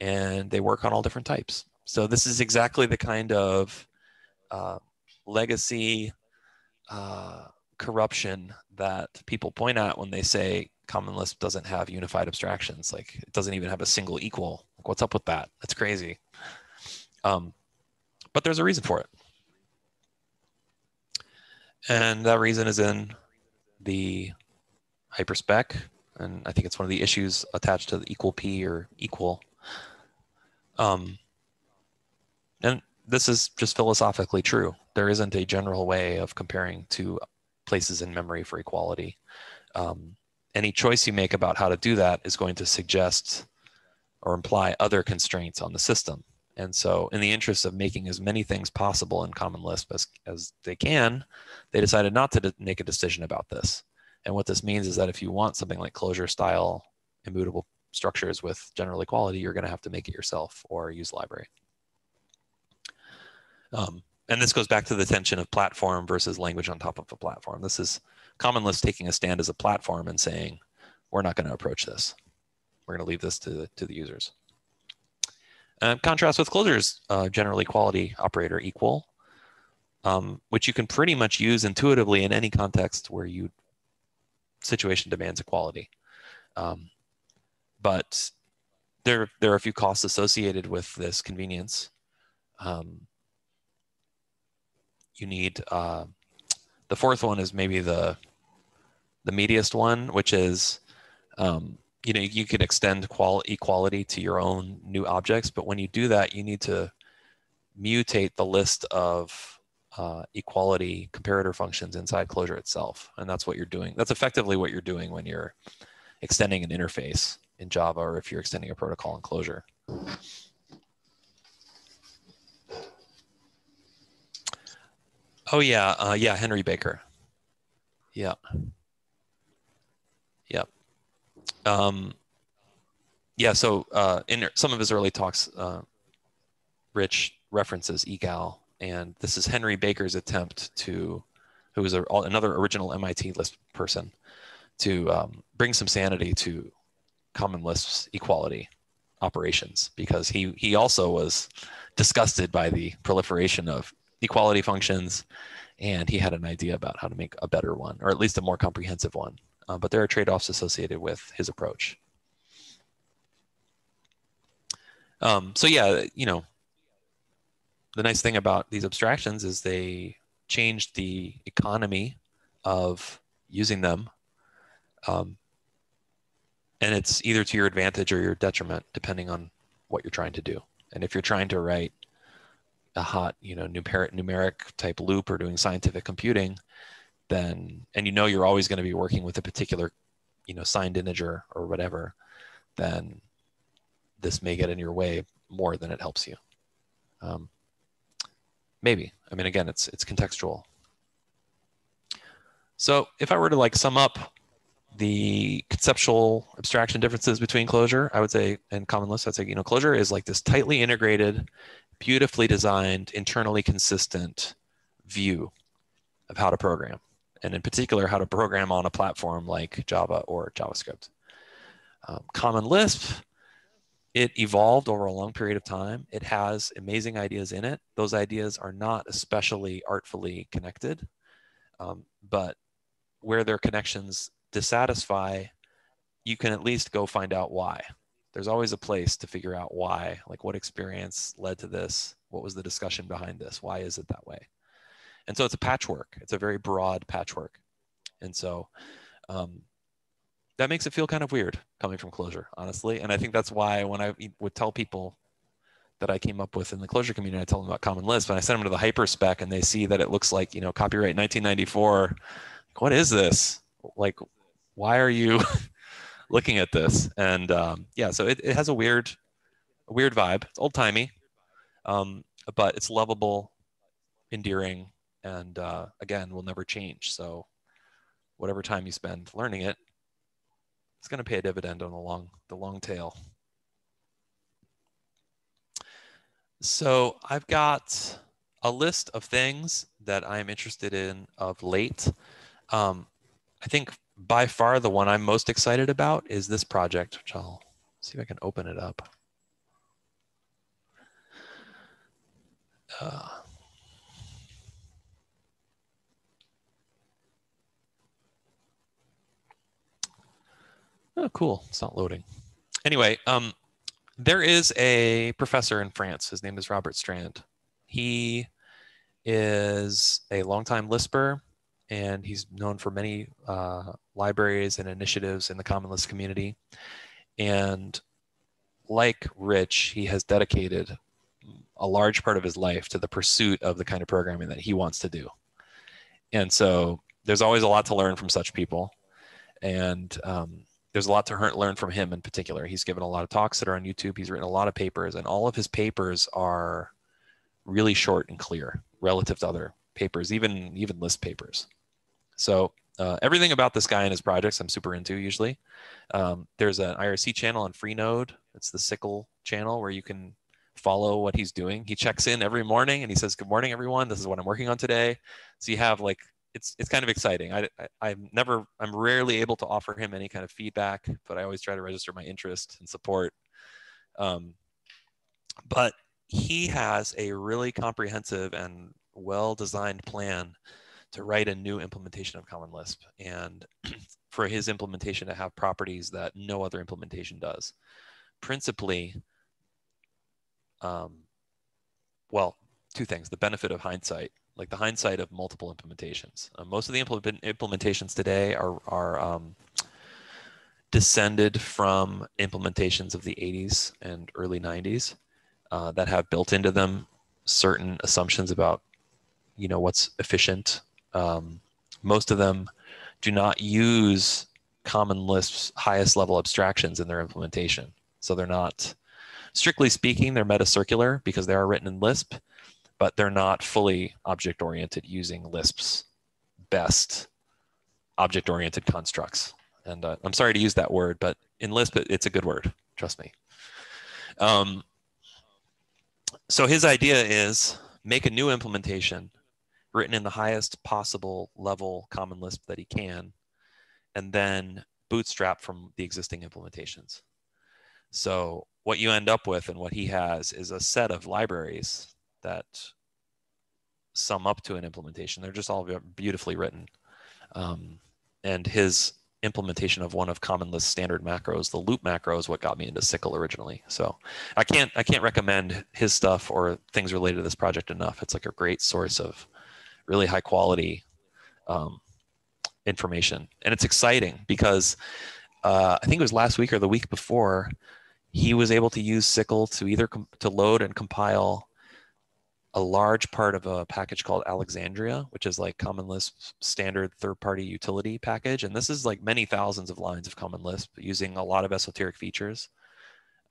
and they work on all different types. So this is exactly the kind of uh, legacy uh, corruption that people point at when they say Common Lisp doesn't have unified abstractions. Like it doesn't even have a single equal. Like, what's up with that? That's crazy. Um, but there's a reason for it. And that reason is in the hyperspec. And I think it's one of the issues attached to the equal P or equal. Um, and this is just philosophically true. There isn't a general way of comparing two places in memory for equality. Um, any choice you make about how to do that is going to suggest or imply other constraints on the system. And so in the interest of making as many things possible in Common Lisp as, as they can, they decided not to make a decision about this. And what this means is that if you want something like Clojure style immutable structures with general equality, you're going to have to make it yourself or use library. Um, and this goes back to the tension of platform versus language on top of a platform. This is Common Lisp taking a stand as a platform and saying, we're not going to approach this. We're going to leave this to, to the users. Uh, contrast with Clojure's, uh, general equality operator equal, um, which you can pretty much use intuitively in any context where you situation demands equality. Um, but there, there are a few costs associated with this convenience. Um, you need uh, the fourth one is maybe the the meatiest one, which is um, you know you can extend qual- equality to your own new objects, but when you do that, you need to mutate the list of uh, equality comparator functions inside Clojure itself, and that's what you're doing. That's effectively what you're doing when you're extending an interface in Java, or if you're extending a protocol in Clojure Oh yeah, uh, yeah, Henry Baker. Yeah. Um, yeah. So uh, in some of his early talks, uh, Rich references egal, and this is Henry Baker's attempt to, who was a, another original MIT Lisp person, to um, bring some sanity to Common Lisp's equality operations because he he also was disgusted by the proliferation of equality functions, and he had an idea about how to make a better one, or at least a more comprehensive one. Uh, but there are trade-offs associated with his approach. Um, so yeah, you know, the nice thing about these abstractions is they change the economy of using them. Um, and it's either to your advantage or your detriment, depending on what you're trying to do. And if you're trying to write a hot, you know, numeric, numeric type loop or doing scientific computing, then and you know you're always going to be working with a particular, you know, signed integer or whatever, then this may get in your way more than it helps you. Um, maybe. I mean, again, it's it's contextual. So if I were to like sum up the conceptual abstraction differences between Clojure I would say, and Common Lisp, I'd say, you know, Clojure is like this tightly integrated beautifully designed, internally consistent view of how to program, and in particular, how to program on a platform like Java or JavaScript. Um, Common Lisp, it evolved over a long period of time. It has amazing ideas in it. Those ideas are not especially artfully connected, um, but where their connections dissatisfy, you can at least go find out why there's always a place to figure out why, like what experience led to this, what was the discussion behind this, why is it that way? And so it's a patchwork. It's a very broad patchwork, and so um, that makes it feel kind of weird coming from Clojure honestly. And I think that's why when I would tell people that I came up with in the Clojure community, I tell them about Common Lisp, and I send them to the hyper spec, and they see that it looks like you know copyright 1994. Like, what is this? Like, why are you looking at this. And um, yeah, so it, it has a weird, weird vibe. It's old timey, um, but it's lovable, endearing, and uh, again, will never change. So whatever time you spend learning it, it's going to pay a dividend on the long, the long tail. So I've got a list of things that I'm interested in of late. Um, I think by far the one I'm most excited about is this project, which I'll see if I can open it up. Uh, oh, cool. It's not loading. Anyway, um, there is a professor in France. His name is Robert Strandh. He is a longtime Lisper and he's known for many uh, libraries and initiatives in the Common Lisp community. And like Rich, he has dedicated a large part of his life to the pursuit of the kind of programming that he wants to do. And so there's always a lot to learn from such people. And um, there's a lot to learn from him in particular. He's given a lot of talks that are on YouTube. He's written a lot of papers, and all of his papers are really short and clear relative to other papers, even even list papers. So uh, everything about this guy and his projects I'm super into usually. Um, there's an IRC channel on Freenode. It's the SICL channel where you can follow what he's doing. He checks in every morning and he says, "Good morning, everyone. This is what I'm working on today." So you have like it's it's kind of exciting. I, I am never I'm rarely able to offer him any kind of feedback, but I always try to register my interest and support. Um, but he has a really comprehensive and well-designed plan to write a new implementation of Common Lisp and for his implementation to have properties that no other implementation does. Principally, um, well, two things, the benefit of hindsight, like the hindsight of multiple implementations. Uh, most of the implement implementations today are, are um, descended from implementations of the 80s and early 90s uh, that have built into them certain assumptions about you know what's efficient um, most of them do not use common lisp's highest level abstractions in their implementation so they're not strictly speaking they're metacircular because they are written in lisp but they're not fully object oriented using lisp's best object oriented constructs and uh, i'm sorry to use that word but in lisp it's a good word trust me um, so his idea is make a new implementation written in the highest possible level common Lisp that he can, and then bootstrap from the existing implementations. So what you end up with and what he has is a set of libraries that sum up to an implementation. They're just all beautifully written. Um, and his implementation of one of Common Lisp standard macros. The loop macro is what got me into SICL originally. So I can't I can't recommend his stuff or things related to this project enough. It's like a great source of really high quality um, information, and it's exciting because uh, I think it was last week or the week before he was able to use SICL to either to load and compile a large part of a package called Alexandria, which is like Common Lisp standard third-party utility package. And this is like many thousands of lines of Common Lisp using a lot of esoteric features.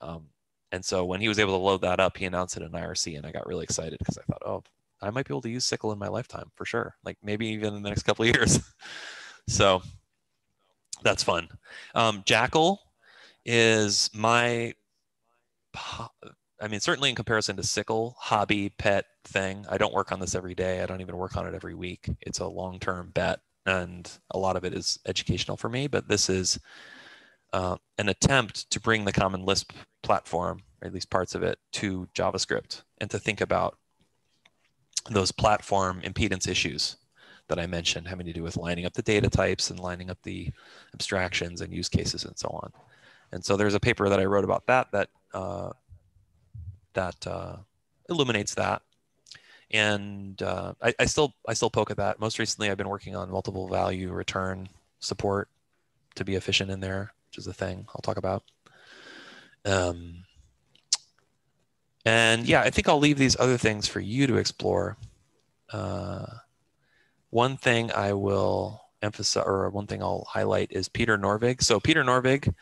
Um, and so when he was able to load that up, he announced it in IRC, and I got really excited because I thought, oh, I might be able to use SICL in my lifetime for sure. Like maybe even in the next couple of years. so that's fun. Um, JACL is my I mean, certainly in comparison to SICL, hobby, pet thing. I don't work on this every day. I don't even work on it every week. It's a long term bet, and a lot of it is educational for me. But this is uh, an attempt to bring the Common Lisp platform, or at least parts of it, to JavaScript and to think about those platform impedance issues that I mentioned, having to do with lining up the data types and lining up the abstractions and use cases and so on. And so there's a paper that I wrote about that that uh, that uh, illuminates that. And uh, I, I, still I still poke at that. Most recently, I've been working on multiple value return support to be efficient in there, which is a thing I'll talk about. Um, and yeah, I think I'll leave these other things for you to explore. Uh, one thing I will emphasize, or one thing I'll highlight, is Peter Norvig. So Peter Norvig,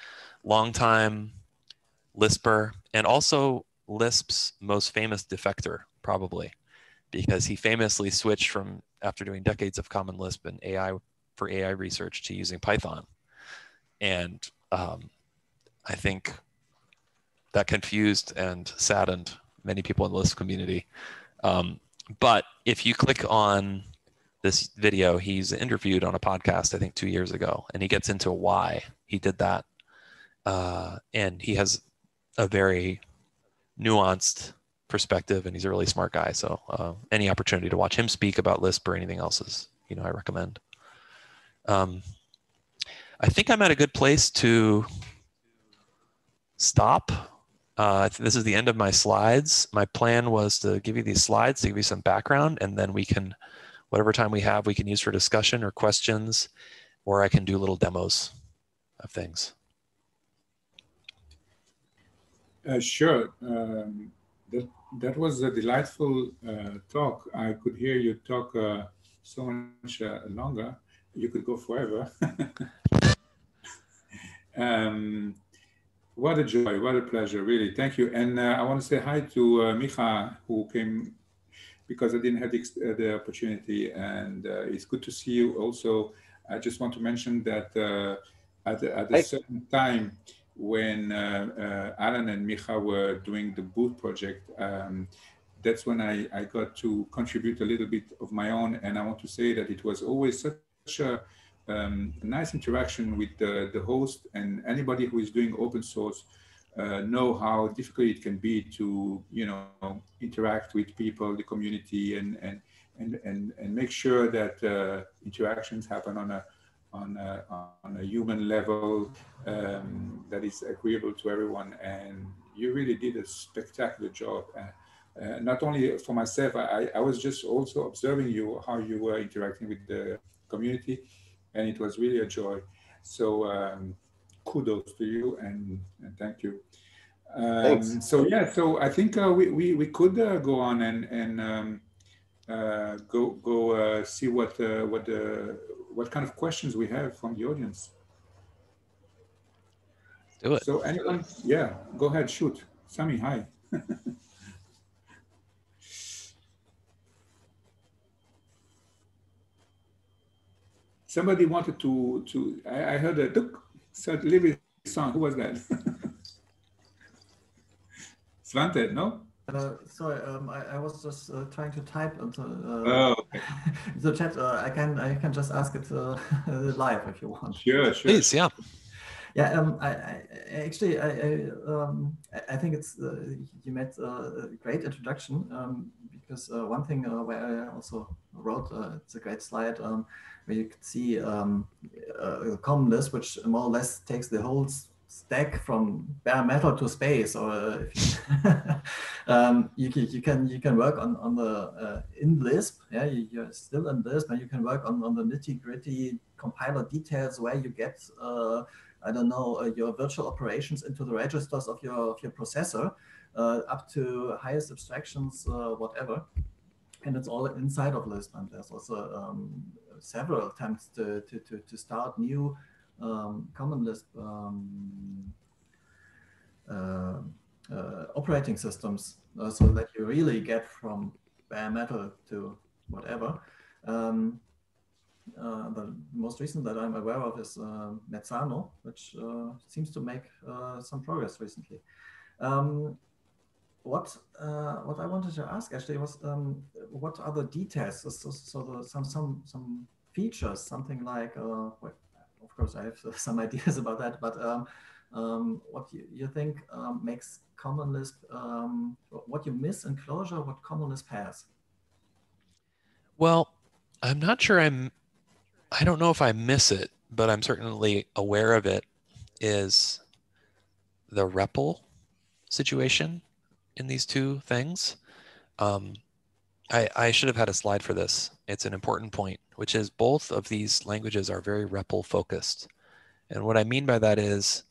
longtime Lisper, and also Lisp's most famous defector, probably, because he famously switched from after doing decades of Common Lisp and AI for AI research to using Python, and um, I think that confused and saddened many people in the Lisp community. Um, but if you click on this video, he's interviewed on a podcast I think two years ago, and he gets into why he did that, uh, and he has a very nuanced perspective, and he's a really smart guy. So uh, any opportunity to watch him speak about Lisp or anything else is, you know, I recommend. Um, I think I'm at a good place to stop. Uh, this is the end of my slides. My plan was to give you these slides to give you some background, and then we can, whatever time we have, we can use for discussion or questions, or I can do little demos of things. Uh, sure. Um, that, that was a delightful uh, talk. I could hear you talk uh, so much uh, longer. You could go forever. um, what a joy, what a pleasure, really. Thank you. And uh, I want to say hi to uh, Micha, who came because I didn't have the, the opportunity. And it's good to see you also. I just want to mention that at, at a certain time, when uh, uh, Alan and Micha were doing the boot project, um, that's when I, I got to contribute a little bit of my own. And I want to say that it was always such a, um, nice interaction with the, the host and anybody who is doing open source. uh, know how difficult it can be to, you know, interact with people, the community, and and and and, and make sure that uh, interactions happen on a on a, on a human level um, that is agreeable to everyone. And you really did a spectacular job. Uh, uh, not only for myself, I, I was just also observing you, how you were interacting with the community, and it was really a joy. So um, kudos to you and, and thank you. Um, so yeah, so I think uh, we, we, we could uh, go on and, and um, uh, go go uh, see what uh, what the what kind of questions we have from the audience. Do it. So anyone, yeah, go ahead, shoot. Sami, hi. Somebody wanted to, to I, I heard a tuk, said Livy song. Who was that? Svante, no? Uh, sorry, um, I, I, was just uh, trying to type into uh, oh, okay. the chat. Uh, I can I can just ask it uh, live if you want. Sure, sure. Please, yeah. Yeah, um, I, I, actually I I, um, I think it's uh, you made a great introduction um, because one thing where I also wrote it's a great slide um, where you could see um, a common Lisp which more or less takes the whole stack from bare metal to space or um, you, can, you can you can work on on the uh, in lisp yeah you, are still in lisp and you can work on on the nitty gritty compiler details where you get uh, i don't know uh, your virtual operations into the registers of your of your processor uh, up to highest abstractions uh, whatever. And it's all inside of lisp and there's also um, several attempts to, to to to start new um, common Lisp um, uh, uh, operating systems uh, so that you really get from bare metal to whatever. Um, uh, the most recent that I'm aware of is uh, Mezzano, which uh, seems to make some progress recently. Um, what what I wanted to ask actually was um, what are the details? So, so the, some some some features, something like of course, I have some ideas about that, but um, um, what you, you think um, makes Common Lisp, um, what you miss in Clojure, what Common Lisp has? Well, I'm not sure I'm, I don't know if I miss it, but I'm certainly aware of it, is the REPL situation in these two things. Um, I, I should have had a slide for this. It's an important point, which is both of these languages are very REPL focused. And what I mean by that is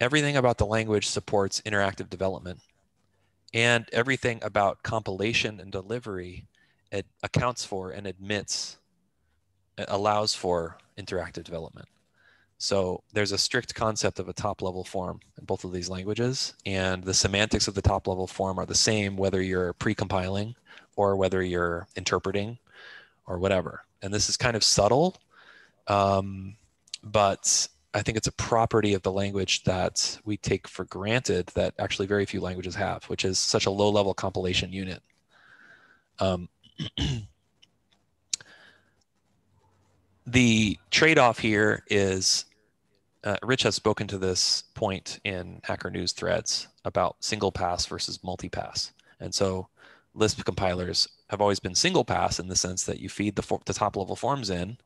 everything about the language supports interactive development. And everything about compilation and delivery it accounts for and admits, allows for interactive development. So there's a strict concept of a top level form in both of these languages. And the semantics of the top level form are the same whether you're pre-compiling or whether you're interpreting or whatever. And this is kind of subtle, um, but I think it's a property of the language that we take for granted that actually very few languages have, which is such a low level compilation unit. Um, the trade off here is uh, Rich has spoken to this point in Hacker News threads about single pass versus multi pass. And so Lisp compilers have always been single pass in the sense that you feed the, the top level forms in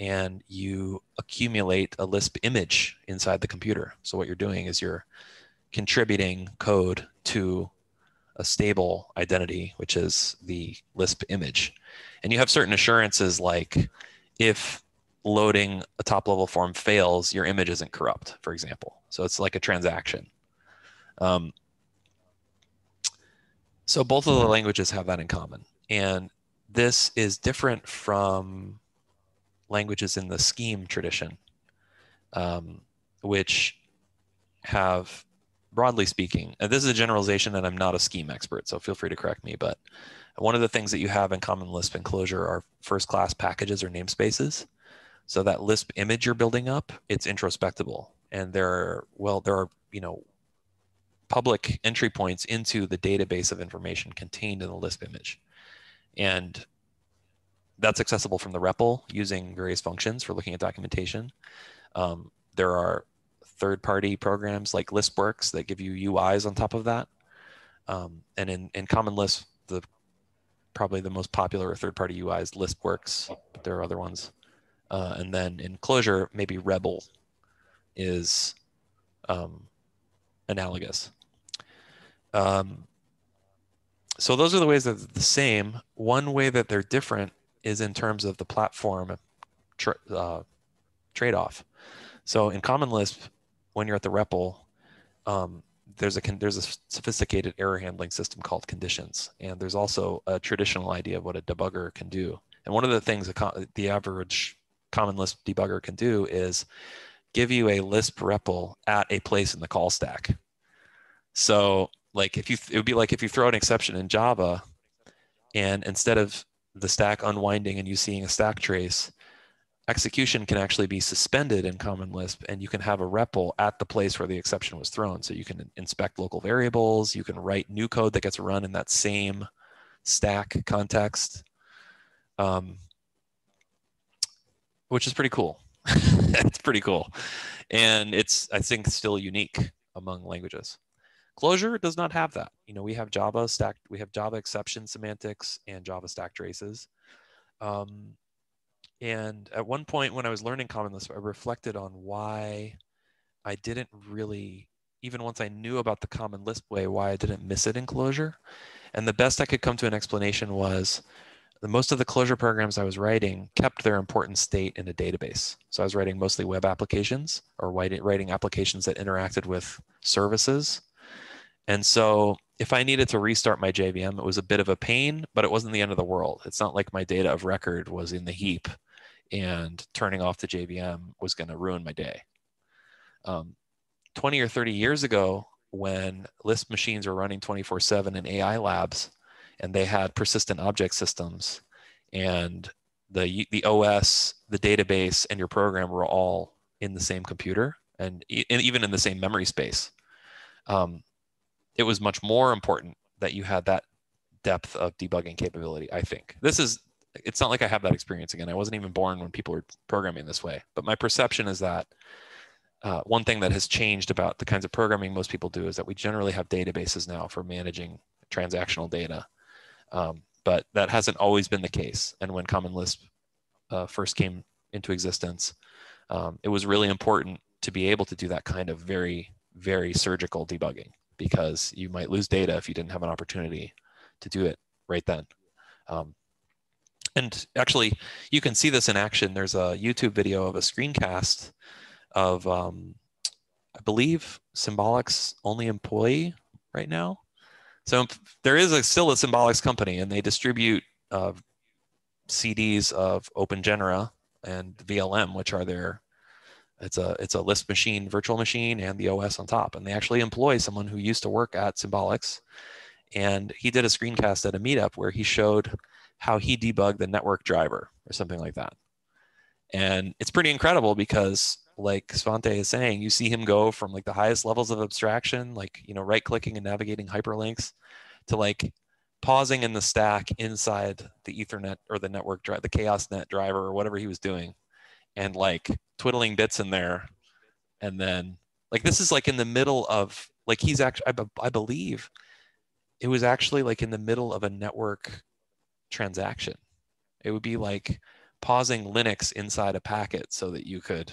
and you accumulate a Lisp image inside the computer. So what you're doing is you're contributing code to a stable identity, which is the Lisp image. And you have certain assurances like if loading a top level form fails, your image isn't corrupt, for example. So it's like a transaction. Um, so both of the languages have that in common. And this is different from languages in the scheme tradition, um, which have, broadly speaking, and this is a generalization and I'm not a scheme expert, so feel free to correct me, but one of the things that you have in Common Lisp and Clojure are first class packages or namespaces. So that Lisp image you're building up, it's introspectable. And there are, well, there are, you know, public entry points into the database of information contained in the Lisp image. And that's accessible from the REPL using various functions for looking at documentation. Um, there are third-party programs like Lispworks that give you UIs on top of that. Um, and in, in Common Lisp, the probably the most popular third-party UI is Lispworks, but there are other ones. Uh, and then in Clojure, maybe Rebel is um, analogous. Um, so those are the ways that they're the same. One way that they're different is in terms of the platform tra uh, trade-off. So in Common Lisp, when you're at the REPL, um, there's a there's a sophisticated error handling system called conditions, and there's also a traditional idea of what a debugger can do. And one of the things the average Common Lisp debugger can do is give you a Lisp REPL at a place in the call stack. So like if you it would be like if you throw an exception in Java, and instead of the stack unwinding and you seeing a stack trace, execution can actually be suspended in Common Lisp, and you can have a REPL at the place where the exception was thrown. So you can inspect local variables, you can write new code that gets run in that same stack context, um, which is pretty cool. it's pretty cool, and it's I think still unique among languages. Clojure does not have that. You know, we have Java stack, we have Java exception semantics and Java stack traces. Um, and at one point when I was learning Common Lisp, I reflected on why I didn't really, even once I knew about the Common Lisp way, why I didn't miss it in Clojure. And the best I could come to an explanation was most of the Clojure programs I was writing kept their important state in a database. So I was writing mostly web applications or writing applications that interacted with services. And so if I needed to restart my JVM, it was a bit of a pain, but it wasn't the end of the world. It's not like my data of record was in the heap and turning off the JVM was going to ruin my day. Um, 20 or 30 years ago, when Lisp machines were running 24 7 in AI labs and they had persistent object systems and the, the OS, the database, and your program were all in the same computer and, and even in the same memory space. Um, it was much more important that you had that depth of debugging capability, I think. This is it's not like I have that experience again. I wasn't even born when people were programming this way. But my perception is that uh, one thing that has changed about the kinds of programming most people do is that we generally have databases now for managing transactional data. Um, but that hasn't always been the case. And when Common Lisp uh, first came into existence, um, it was really important to be able to do that kind of very, very surgical debugging because you might lose data if you didn't have an opportunity to do it right then. Um, and actually, you can see this in action. There's a YouTube video of a screencast of, um, I believe, Symbolics only employee right now. So there is a, still a Symbolics company, and they distribute uh, CDs of Open Genera and VLM, which are their it's a it's a Lisp machine, virtual machine, and the OS on top. And they actually employ someone who used to work at Symbolics, and he did a screencast at a meetup where he showed how he debugged the network driver or something like that. And it's pretty incredible because like Svante is saying, you see him go from like the highest levels of abstraction, like, you know, right clicking and navigating hyperlinks to like pausing in the stack inside the ethernet or the network drive, the Chaosnet driver or whatever he was doing and like twiddling bits in there. And then like, this is like in the middle of like, he's actually, I, I believe it was actually like in the middle of a network transaction. It would be like pausing Linux inside a packet so that you could,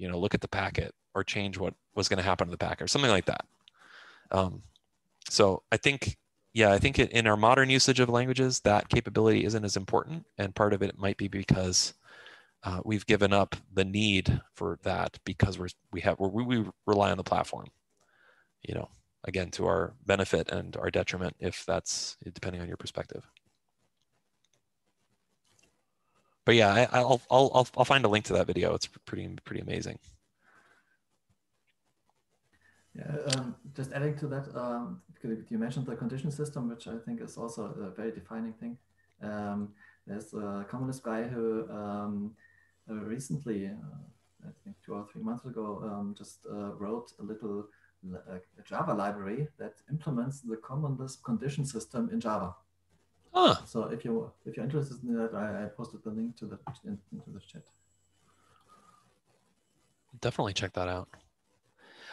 you know, look at the packet or change what was going to happen to the packet or something like that. Um, so I think, yeah, I think it, in our modern usage of languages, that capability isn't as important. And part of it might be because uh, we've given up the need for that because we're, we have, we we rely on the platform, you know, again, to our benefit and our detriment, if that's depending on your perspective. But yeah, I, will I'll, I'll, I'll find a link to that video. It's pretty, pretty amazing. Yeah, um, just adding to that, um, you mentioned the condition system, which I think is also a very defining thing. Um, there's a Common Lisp guy who um, uh, recently, uh, I think two or three months ago, um, just uh, wrote a little a Java library that implements the Common Lisp condition system in Java. Huh. So if you if you're interested in that, I, I posted the link to the in, into the chat. definitely check that out.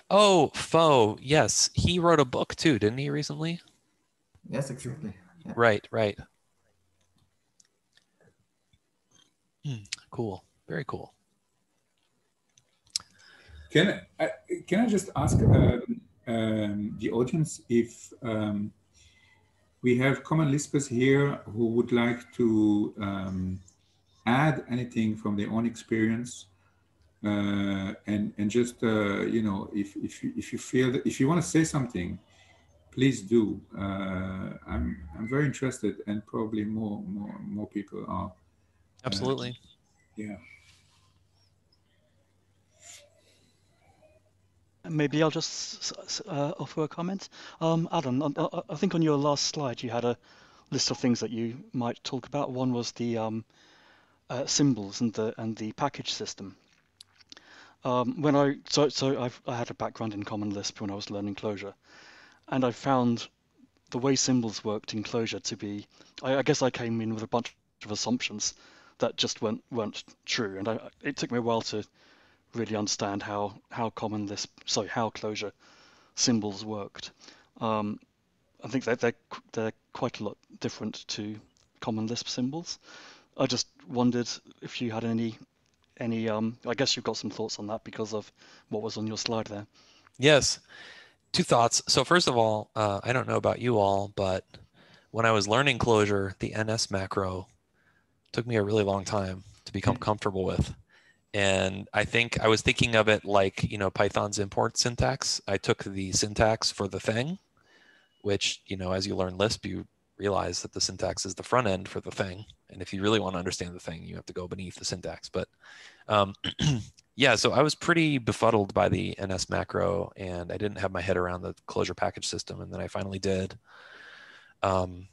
Oh, phoe, yes, he wrote a book too, didn't he recently? Yes, exactly. Yeah. Right, right. Hmm, cool, very cool. Can I, can I just ask uh, um, the audience if um, we have common Lispers here who would like to um, add anything from their own experience uh, and and just uh, you know if if you, if you feel that if you want to say something please do. Uh, i'm i'm very interested and probably more more more people are absolutely. yeah Maybe I'll just uh, offer a comment. Um, Adam, I, I, think on your last slide you had a list of things that you might talk about. One was the um, uh, symbols and the and the package system. Um, when I so so I've, I had a background in Common Lisp when I was learning Clojure, and I found the way symbols worked in Clojure to be. I, I guess I came in with a bunch of assumptions that just weren't weren't true, and I, it took me a while to really understand how how Common this sorry, how Clojure symbols worked. Um, I think that they're, they're quite a lot different to Common Lisp symbols. I just wondered if you had any any um i guess you've got some thoughts on that because of what was on your slide there yes two thoughts so first of all uh, i don't know about you all but when i was learning Clojure, the ns macro took me a really long time to become mm-hmm. comfortable with and i think i was thinking of it like you know python's import syntax i took the syntax for the thing which you know as you learn lisp you realize that the syntax is the front end for the thing. And if you really want to understand the thing, you have to go beneath the syntax. But um, yeah, so I was pretty befuddled by the NS macro and I didn't have my head around the Clojure package system. And then I finally did. Um,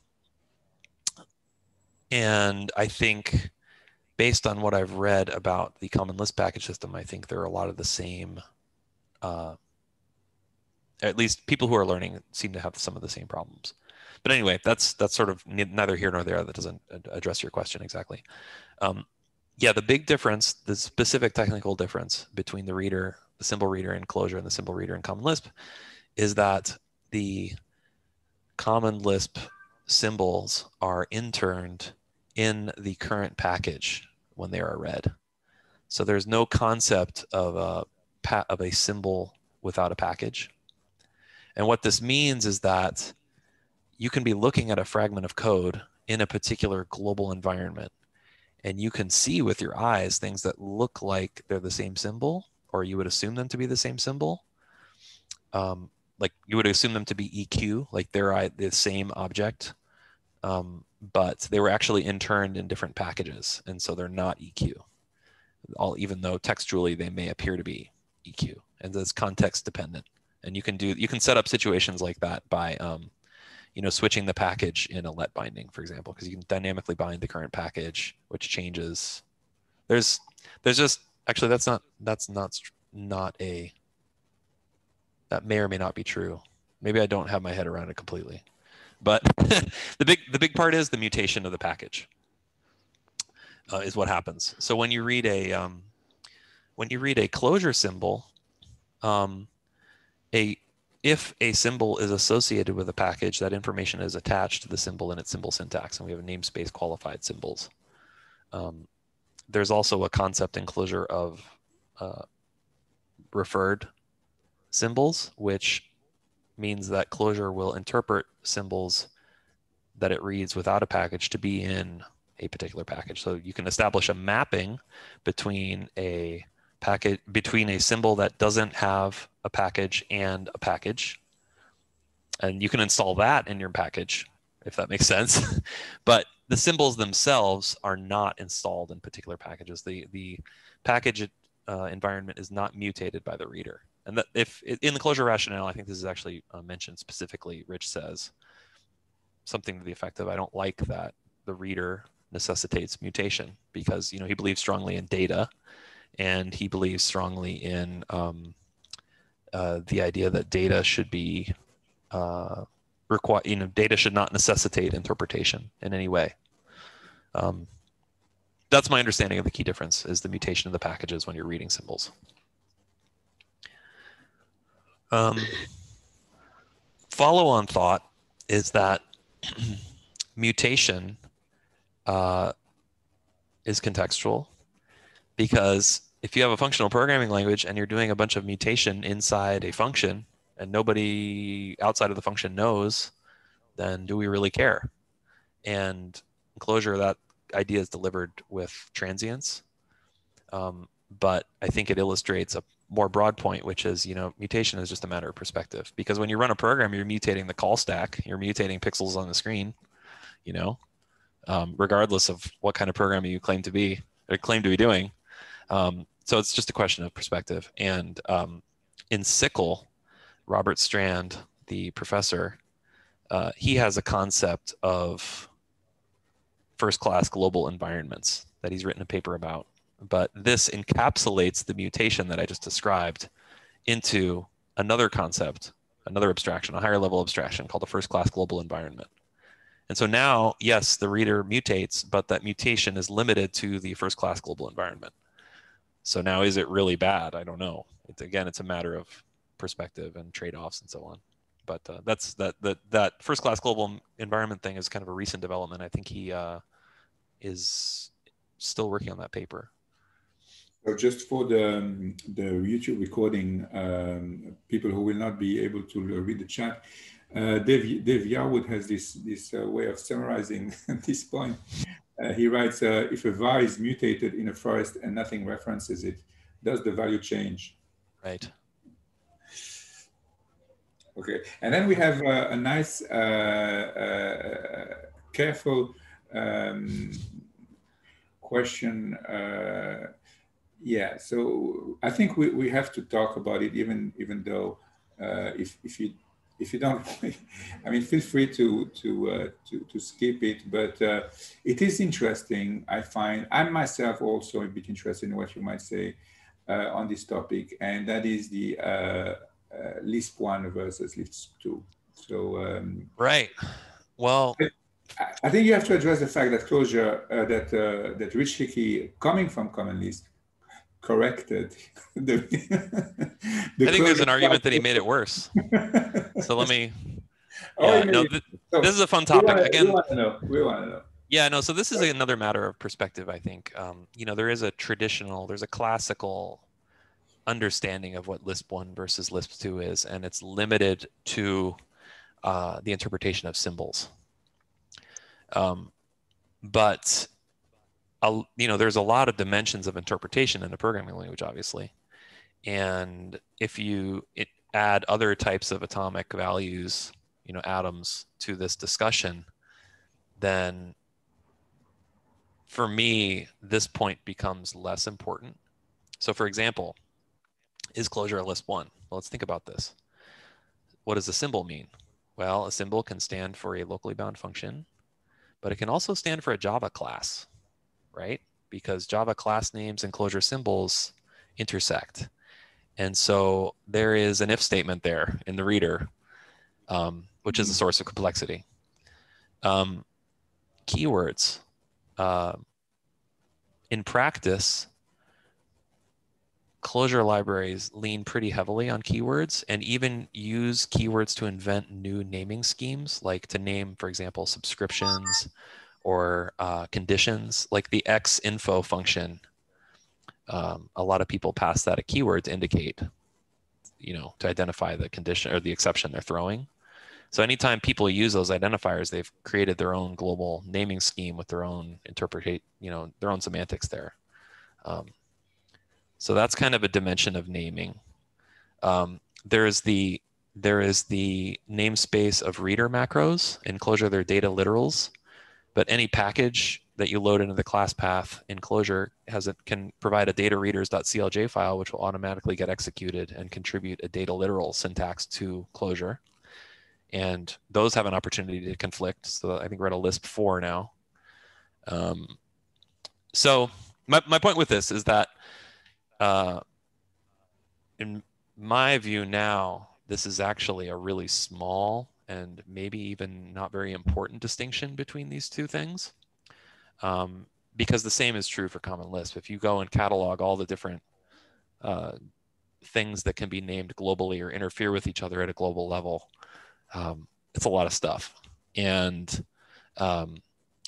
and I think based on what I've read about the Common Lisp package system, I think there are a lot of the same, uh, at least people who are learning seem to have some of the same problems but anyway, that's that's sort of neither here nor there. That doesn't address your question exactly. Um, yeah, the big difference, the specific technical difference between the reader, the symbol reader in Clojure and the symbol reader in Common Lisp, is that the Common Lisp symbols are interned in the current package when they are read. So there's no concept of a of a symbol without a package. And what this means is that you can be looking at a fragment of code in a particular global environment and you can see with your eyes things that look like they're the same symbol or you would assume them to be the same symbol um, like you would assume them to be eq like they're the same object um, but they were actually interned in different packages and so they're not eq all even though textually they may appear to be eq and it's context dependent and you can do you can set up situations like that by um, you know, switching the package in a let binding, for example, because you can dynamically bind the current package, which changes. There's, there's just actually that's not that's not not a. That may or may not be true. Maybe I don't have my head around it completely, but the big the big part is the mutation of the package. Uh, is what happens. So when you read a um, when you read a Clojure symbol, um, a if a symbol is associated with a package, that information is attached to the symbol in its symbol syntax, and we have namespace qualified symbols. Um, there's also a concept in Clojure of uh, referred symbols, which means that Clojure will interpret symbols that it reads without a package to be in a particular package. So you can establish a mapping between a package between a symbol that doesn't have a package and a package. And you can install that in your package, if that makes sense. but the symbols themselves are not installed in particular packages. The, the package uh, environment is not mutated by the reader. And that if in the Clojure rationale, I think this is actually uh, mentioned specifically, Rich says something to the effect of, I don't like that the reader necessitates mutation because, you know, he believes strongly in data and he believes strongly in um, uh, the idea that data should be uh, require you know data should not necessitate interpretation in any way. Um, that's my understanding of the key difference is the mutation of the packages when you're reading symbols. Um, follow on thought is that mutation uh, is contextual because if you have a functional programming language and you're doing a bunch of mutation inside a function and nobody outside of the function knows, then do we really care? And in Clojure, that idea is delivered with transients. Um, but I think it illustrates a more broad point, which is, you know, mutation is just a matter of perspective. Because when you run a program, you're mutating the call stack, you're mutating pixels on the screen, you know, um, regardless of what kind of programming you claim to be or claim to be doing. Um, so it's just a question of perspective. And um, in SICL, Robert Strandh, the professor, uh, he has a concept of first class global environments that he's written a paper about. But this encapsulates the mutation that I just described into another concept, another abstraction, a higher level abstraction called a first class global environment. And so now, yes, the reader mutates, but that mutation is limited to the first class global environment. So now, is it really bad? I don't know. It's, again, it's a matter of perspective and trade offs and so on. But uh, that's that that that first class global environment thing is kind of a recent development. I think he uh, is still working on that paper. So just for the um, the YouTube recording, um, people who will not be able to read the chat, uh, Dave, Dave Yarwood has this this uh, way of summarizing this point. Uh, he writes, uh, if a var is mutated in a forest and nothing references it, does the value change? Right. Okay, and then we have uh, a nice, uh, uh, careful um, question. Uh, yeah, so I think we, we have to talk about it, even even though uh, if if you if you don't, I mean, feel free to to uh, to, to skip it. But it is interesting. I find I myself also a bit interested in what you might say on this topic, and that is the uh, Lisp one versus Lisp two. So um, right. Well, I, I, think you have to address the fact that Clojure uh, that uh, that Rich Hickey coming from Common Lisp corrected the, the I think there's an argument that he made it worse. so let me. Oh, yeah, no, th- so this is a fun topic. We wanna, Again, we want to know. We want to know. Yeah, no. So this is another matter of perspective. I think um, you know there is a traditional, there's a classical understanding of what Lisp 1 versus Lisp 2 is, and it's limited to uh, the interpretation of symbols. Um, but uh, you know, there's a lot of dimensions of interpretation in a programming language, obviously. And if you it, add other types of atomic values, you know, atoms to this discussion, then for me, this point becomes less important. So, for example, is Clojure a Lisp 1? Well, let's think about this. What does a symbol mean? Well, a symbol can stand for a locally bound function, but it can also stand for a Java class, right? Because Java class names and Clojure symbols intersect. And so there is an if statement there in the reader, um, which is a source of complexity. Um, keywords. Uh, in practice, Clojure libraries lean pretty heavily on keywords and even use keywords to invent new naming schemes, like to name, for example, subscriptions or uh, conditions, like the ex-info function. Um, a lot of people pass that a keyword to indicate, you know, to identify the condition or the exception they're throwing. So anytime people use those identifiers, they've created their own global naming scheme with their own interpret, you know, their own semantics there. Um, so that's kind of a dimension of naming. Um, there is the there is the namespace of reader macros. In Clojure, they're data literals, but any package that you load into the class path in Clojure has can provide a data readers.clj file, which will automatically get executed and contribute a data literal syntax to Clojure. And those have an opportunity to conflict. So I think we're at a Lisp 4 now. Um, so my, my point with this is that uh, in my view now, this is actually a really small and maybe even not very important distinction between these two things. Um, because the same is true for Common Lisp. If you go and catalog all the different uh, things that can be named globally or interfere with each other at a global level. Um, it's a lot of stuff. And um,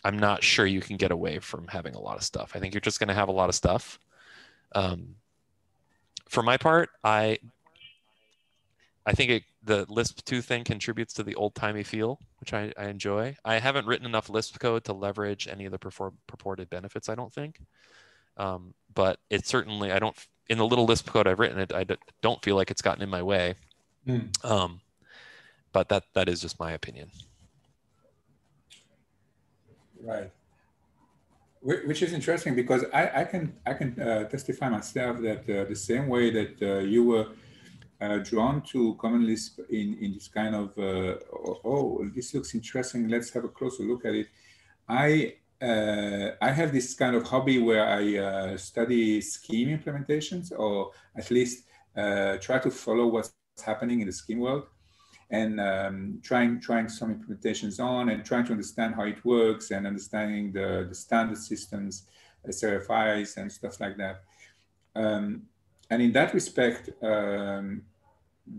I'm not sure you can get away from having a lot of stuff. I think you're just going to have a lot of stuff. Um, for my part, I I think it, the Lisp 2 thing contributes to the old timey feel, which I, I, enjoy. I haven't written enough Lisp code to leverage any of the purported benefits, I don't think. Um, but it certainly, I don't, in the little Lisp code I've written, it, I don't feel like it's gotten in my way. Mm. Um, but that that is just my opinion. Right. Which is interesting because I, I can I can uh, testify myself that uh, the same way that uh, you were uh, drawn to Common Lisp in, in this kind of, uh, oh, oh, this looks interesting, let's have a closer look at it. I, uh, I have this kind of hobby where I uh, study scheme implementations or at least uh, try to follow what's happening in the scheme world and um, trying, trying some implementations on and trying to understand how it works and understanding the, the standard systems, SRFIs and stuff like that. Um, and in that respect, um,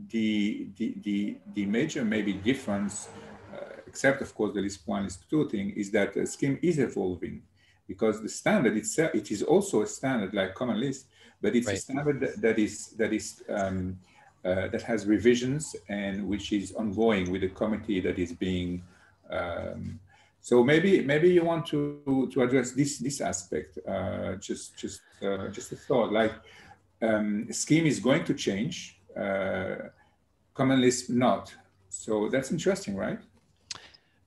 the, the, the, the major maybe difference, uh, except of course the Lisp 1, Lisp 2 thing, is that the scheme is evolving because the standard itself, it is also a standard like Common Lisp, but it's right. a standard that, that is, that is um, uh, that has revisions and which is ongoing with a committee that is being um, so maybe maybe you want to to address this this aspect uh, just just uh, just a thought like um, scheme is going to change, uh, Common Lisp not. So that's interesting, right?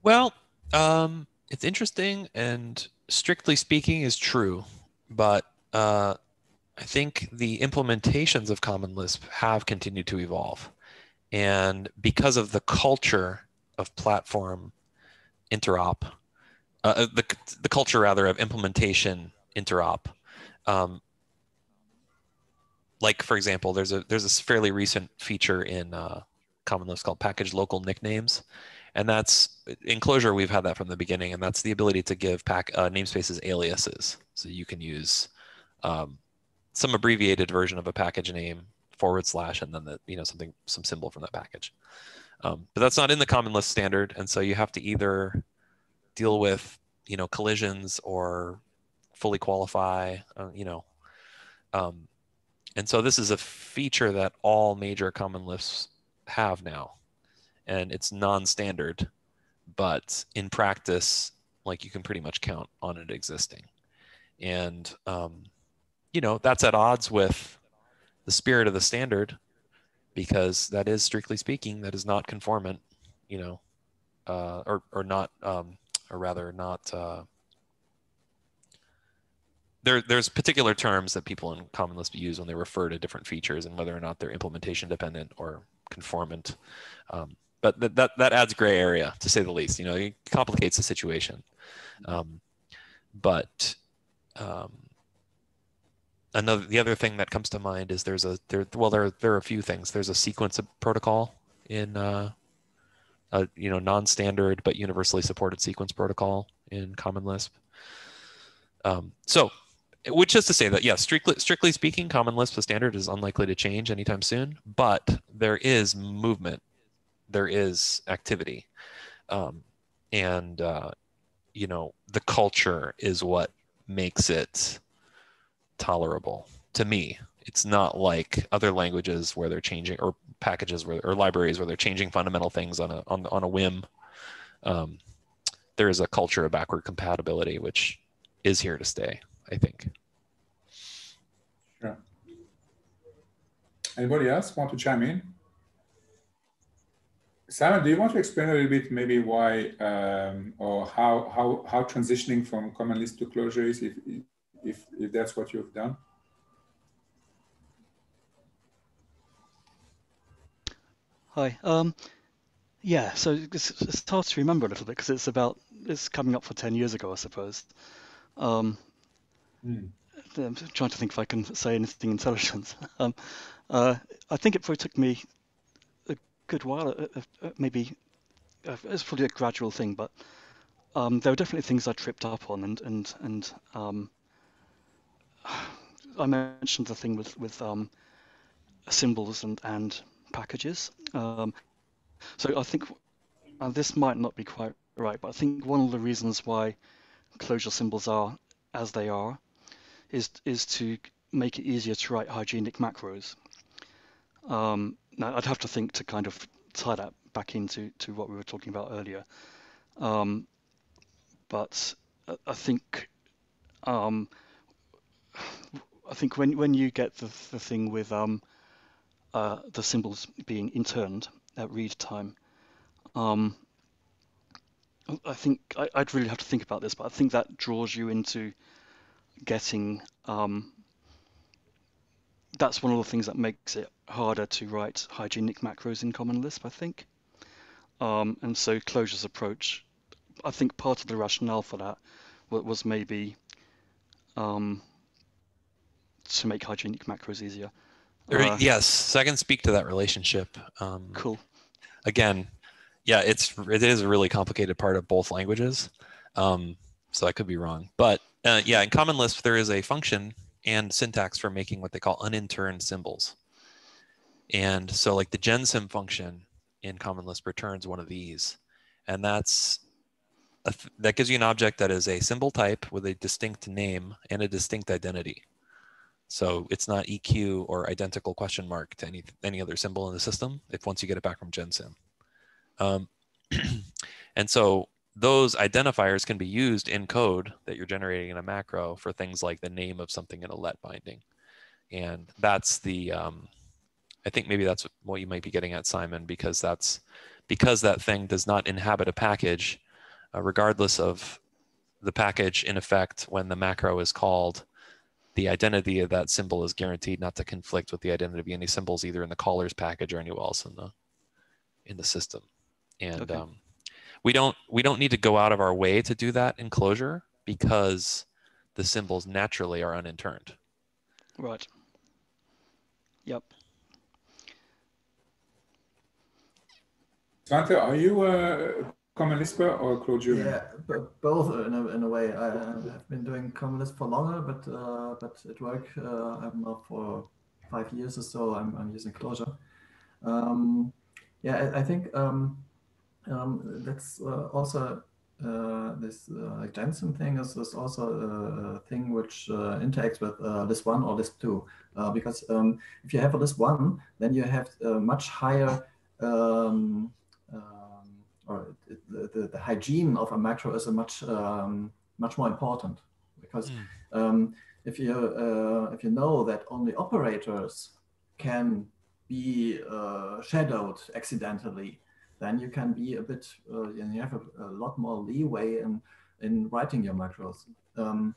Well, um, it's interesting and strictly speaking is true, but uh, I think the implementations of Common Lisp have continued to evolve. And because of the culture of platform interop, uh, uh the, the culture rather of implementation interop, um, like for example, there's a there's a fairly recent feature in uh, Common Lisp called package local nicknames, and that's in we've had that from the beginning, and that's the ability to give pack uh, namespaces aliases, so you can use um, some abbreviated version of a package name forward slash and then the you know something some symbol from that package. Um, but that's not in the Common Lisp standard, and so you have to either deal with you know collisions or fully qualify, uh, you know. Um, and so this is a feature that all major common Lisps have now. And it's non-standard, but in practice, like you can pretty much count on it existing. And, um, you know, that's at odds with the spirit of the standard because that is strictly speaking, that is not conformant, you know, uh, or, or not, um, or rather not, uh, there, there's particular terms that people in Common Lisp use when they refer to different features and whether or not they're implementation dependent or conformant. Um, but that, that, that adds gray area to say the least. You know, it complicates the situation. Um, but um, another the other thing that comes to mind is there's a there well there there are a few things. There's a sequence of protocol in uh, a you know non-standard but universally supported sequence protocol in Common Lisp. Um, so which is to say that yes, strictly strictly speaking, Common Lisp the standard is unlikely to change anytime soon, but there is movement, there is activity, um, and uh, you know the culture is what makes it tolerable to me. It's not like other languages where they're changing or packages where or libraries where they're changing fundamental things on a on, on a whim. Um, there is a culture of backward compatibility which is here to stay. I think. Sure. Anybody else want to chime in? Simon, do you want to explain a little bit maybe why um, or how, how, how transitioning from Common Lisp to Clojure is, if, if, if that's what you've done? Hi. Um, yeah, so it's, it's hard to remember a little bit because it's about, it's coming up for 10 years ago, I suppose. Um, mm. I'm trying to think if I can say anything intelligent. Um, uh, I think it probably took me a good while, uh, uh, uh maybe uh, it's probably a gradual thing, but um, there were definitely things I tripped up on, and and and um, I mentioned the thing with with um, symbols and, and packages. Um, so I think, and this might not be quite right, but I think one of the reasons why Clojure symbols are as they are is is to make it easier to write hygienic macros. Um, now I'd have to think to kind of tie that back into to what we were talking about earlier. Um, but I think um, I think when when you get the, the thing with um, uh, the symbols being interned at read time, um, I think I, would really have to think about this, but I think that draws you into getting. Um, that's one of the things that makes it harder to write hygienic macros in Common Lisp, I think. Um, and so Clojure's approach, I think part of the rationale for that was maybe um, to make hygienic macros easier. Uh, yes, so I can speak to that relationship. Um, cool. Again, yeah, it's it is a really complicated part of both languages, um, so I could be wrong. But uh, yeah, in Common Lisp there is a function and syntax for making what they call uninterned symbols. And so, like the gensym function in Common Lisp returns one of these, and that's that gives you an object that is a symbol type with a distinct name and a distinct identity. So it's not EQ or identical question mark to any any other symbol in the system if once you get it back from gensym. Um, and so those identifiers can be used in code that you're generating in a macro for things like the name of something in a let binding. And that's the, um, I think maybe that's what you might be getting at, Simon, because that's because that thing does not inhabit a package, uh, regardless of the package in effect when the macro is called the identity of that symbol is guaranteed not to conflict with the identity of any symbols either in the callers package or anywhere else in the in the system. And okay. um, we don't we don't need to go out of our way to do that in Clojure because the symbols naturally are uninterned. Right. Yep. Svante, are you a Common Lisp or Clojure? Yeah, but both in a, in a way. I have been doing Common Lisp for longer, but uh, but at work uh, I'm now for five years or so. I'm, I'm using Clojure. Um, yeah, I, I think um, um, that's uh, also uh, this uh, gensym thing is, is also a thing which uh, interacts with uh, Lisp 1 or 2. Uh, because um, if you have a Lisp 1, then you have a much higher um, or the, the, the, hygiene of a macro is a much um, much more important because mm. um, if you uh, if you know that only operators can be uh, shadowed accidentally, then you can be a bit uh, and you have a, a, lot more leeway in in writing your macros. Um,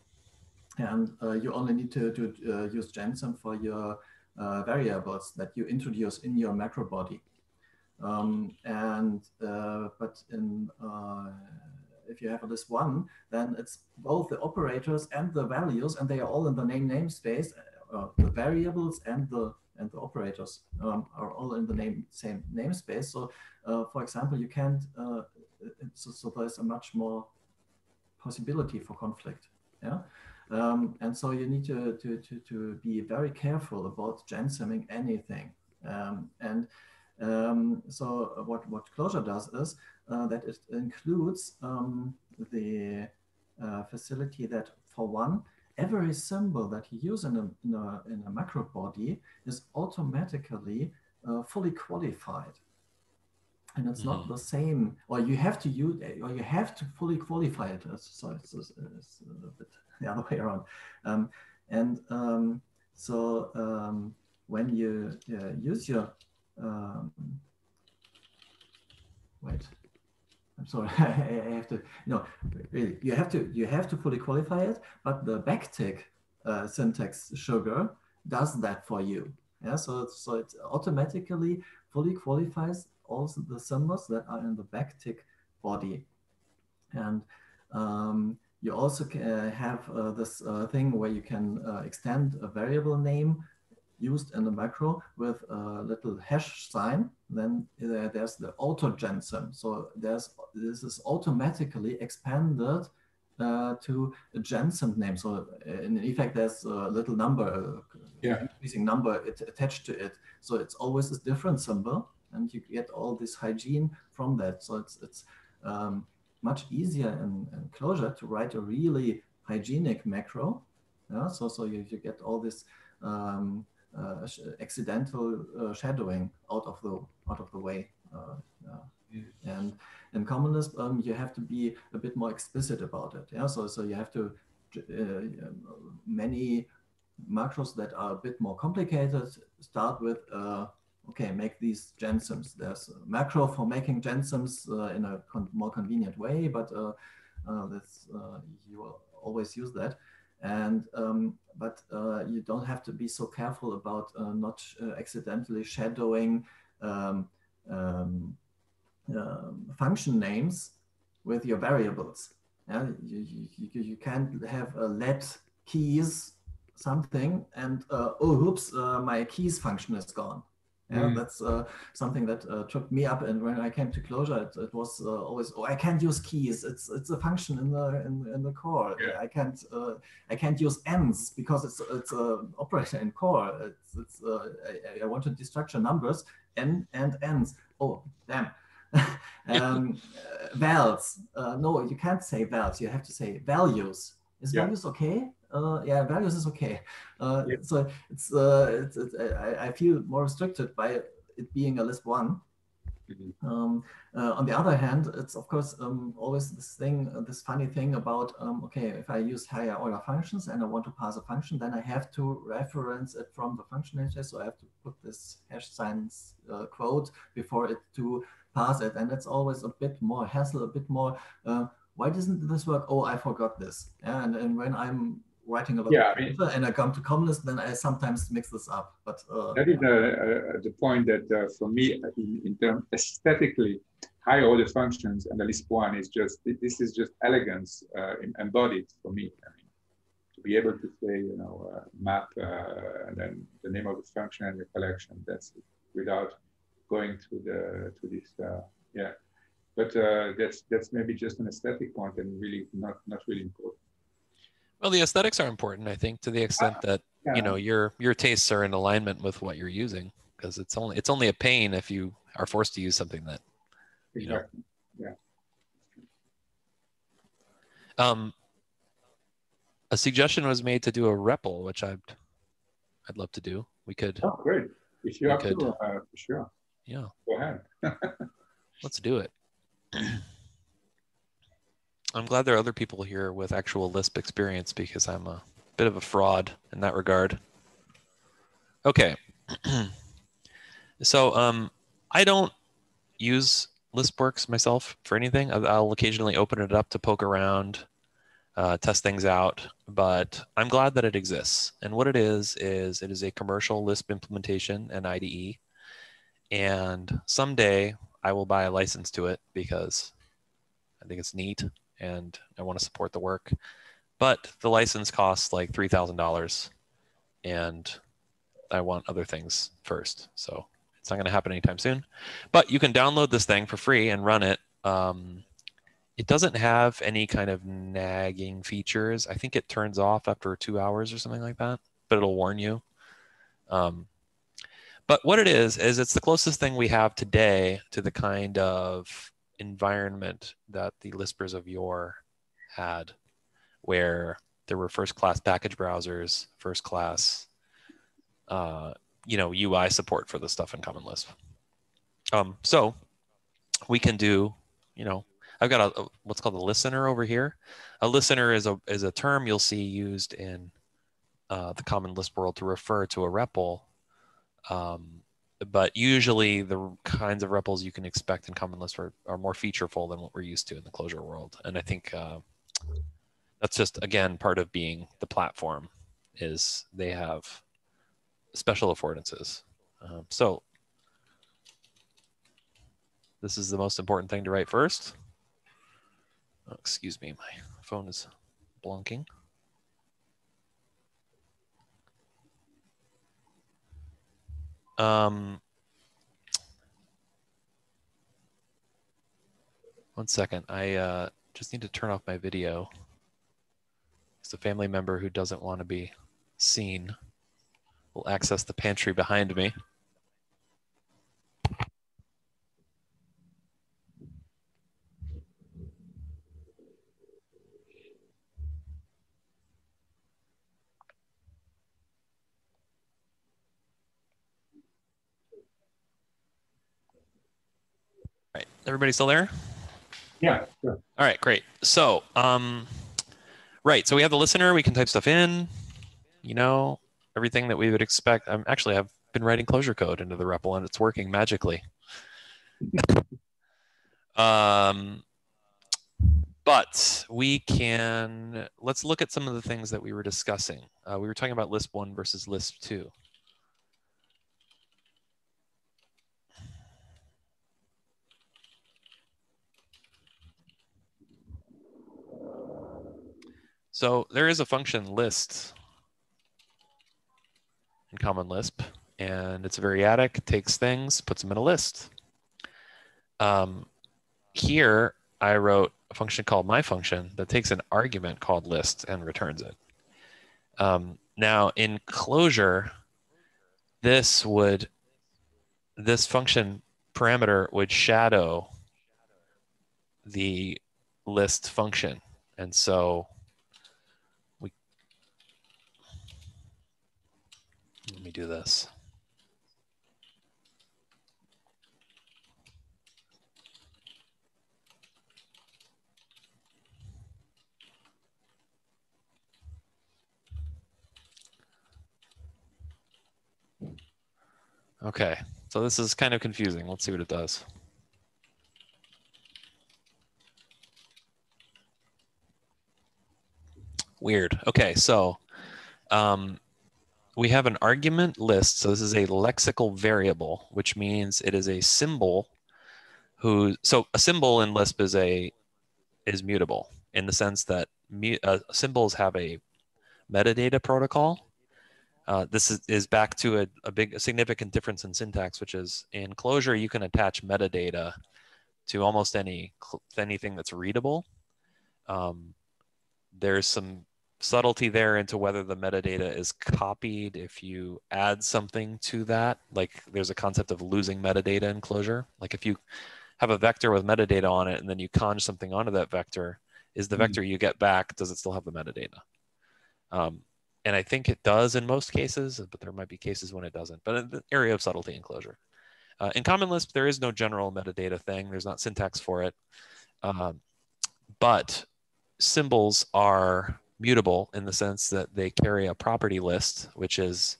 and uh, you only need to, to uh, use gensym for your uh, variables that you introduce in your macro body. Um, and uh, but in uh, if you have a Lisp one, then it's both the operators and the values, and they are all in the name namespace. The variables and the and the operators um, are all in the name same namespace. So, uh, for example, you can't. Uh, so, so, there's a much more possibility for conflict. Yeah. Um, and so you need to, to, to, to be very careful about gensymming anything. Um, and um, so what, what Clojure does is uh, that it includes um, the uh, facility that for one, every symbol that you use in a, in a, in a macro body is automatically uh, fully qualified. And it's mm -hmm. not mm-hmm. the same, or you have to use, or you have to fully qualify it. So it's, it's, it's a bit the other way around. Um, and um, so um, when you uh, use your um, wait, I'm sorry, I have to, no, you have to, you have to fully qualify it, but the backtick uh, syntax sugar does that for you. Yeah, so, so it automatically fully qualifies all the symbols that are in the backtick body. And um, you also uh, have uh, this uh, thing where you can uh, extend a variable name used in the macro with a little hash sign, then there's the auto gensym. So there's this is automatically expanded uh, to a gensym name. So uh, in effect, there's a little number, yeah. increasing number it, attached to it. So it's always a different symbol, and you get all this hygiene from that. So it's it's um, much easier in, in Clojure to write a really hygienic macro. Yeah, so so you, you get all this um, uh, accidental uh, shadowing out of the out of the way. Uh, and in Common Lisp, um, you have to be a bit more explicit about it. Yeah, so so you have to uh, many macros that are a bit more complicated start with uh, okay, make these gensyms. There's a macro for making gensyms uh, in a con more convenient way, but uh, uh, that's uh, you will always use that. And um, but uh, you don't have to be so careful about uh, not accidentally shadowing um, um, um, function names with your variables. Yeah, you, you, you can't have a let keys something and oh, oops, my keys function is gone yeah, mm. that's uh, something that uh, tripped me up. And when I came to Clojure, it, it was uh, always, oh, I can't use keys. It's it's a function in the in, in the core. Yeah. I can't uh, I can't use ends because it's it's an operator in core. It's, it's uh, I, I, want to destructure numbers n and ends. Oh, damn. um, uh, vals. no, you can't say vals. You have to say values. Is yeah. values okay? Uh, yeah, values is okay. Uh. So it's, uh, it's, it's I, I, feel more restricted by it being a Lisp one. Mm -hmm. um, uh, on the other hand, it's of course um, always this thing, uh, this funny thing about um, okay, if I use higher order functions and I want to pass a function, then I have to reference it from the function interface. So I have to put this hash signs uh, quote before it to pass it, and it's always a bit more hassle, a bit more. why doesn't this work? Oh, I forgot this. Yeah, and, and when I'm writing about yeah, I mean, and I come to Common then I sometimes mix this up. But uh, that is uh, uh, the point that uh, for me, in, in terms aesthetically, high order functions and the Lisp one is just this is just elegance uh, embodied for me. I mean, to be able to say you know uh, map and then the name of the function and the collection. That's it, without going to the to this yeah. But that's that's maybe just an aesthetic point and really not not really important. Well, the aesthetics are important, I think, to the extent that yeah. you know your your tastes are in alignment with what you're using, because it's only it's only a pain if you are forced to use something that you know. Yeah. Um, a suggestion was made to do a REPL, which I'd I'd love to do. We could. Oh, great! If you have could, to, uh, for sure. Yeah. Go ahead. Let's do it. I'm glad there are other people here with actual Lisp experience because I'm a bit of a fraud in that regard. Okay. so um, I don't use LispWorks myself for anything. I'll occasionally open it up to poke around, uh, test things out, but I'm glad that it exists. And what it is, is it is a commercial Lisp implementation and IDE. And someday I will buy a license to it because I think it's neat and I want to support the work. But the license costs like three thousand dollars, and I want other things first. So it's not going to happen anytime soon. But you can download this thing for free and run it. Um, it doesn't have any kind of nagging features. I think it turns off after two hours or something like that, but it'll warn you. Um, but what it is, is it's the closest thing we have today to the kind of environment that the Lispers of yore had, where there were first class package browsers, first class, uh, you know, UI support for the stuff in Common Lisp. Um, so we can do, you know, I've got a, a, what's called a listener over here. A listener is a is a term you'll see used in uh, the Common Lisp world to refer to a REPL um, but usually the kinds of REPLs you can expect in Common Lisp are, are more featureful than what we're used to in the Clojure world. And I think uh, that's just, again, part of being the platform is they have special affordances. Um, so this is the most important thing to write first. Oh, excuse me, my phone is blunking. Um, one second. I uh, just need to turn off my video. It's a family member who doesn't want to be seen We'll access the pantry behind me. Everybody still there? Yeah, sure. All right, great. So, um, right. So we have the listener. We can type stuff in. You know, everything that we would expect. I'm actually I've been writing Clojure code into the REPL and it's working magically. um, but we can let's look at some of the things that we were discussing. Uh, we were talking about Lisp one versus Lisp two. So there is a function list in Common Lisp, and it's variadic, takes things, puts them in a list. Um, here, I wrote a function called my function that takes an argument called list and returns it. Um, now, in Clojure, this would this function parameter would shadow the list function, and so Let me do this. Okay, so this is kind of confusing. Let's see what it does. Weird. Okay, so um, we have an argument list. So this is a lexical variable, which means it is a symbol who, so a symbol in Lisp is a, is mutable in the sense that uh, symbols have a metadata protocol. Uh, this is, is back to a, a big, a significant difference in syntax, which is in Clojure, you can attach metadata to almost any, anything that's readable. Um, there's some subtlety there into whether the metadata is copied if you add something to that. Like there's a concept of losing metadata in Clojure. Like if you have a vector with metadata on it and then you conj something onto that vector, is the mm-hmm. vector you get back, does it still have the metadata? Um, and I think it does in most cases, but there might be cases when it doesn't. But the area of subtlety in Clojure. Uh, in Common Lisp, there is no general metadata thing. There's not syntax for it. Um, but symbols are mutable in the sense that they carry a property list, which is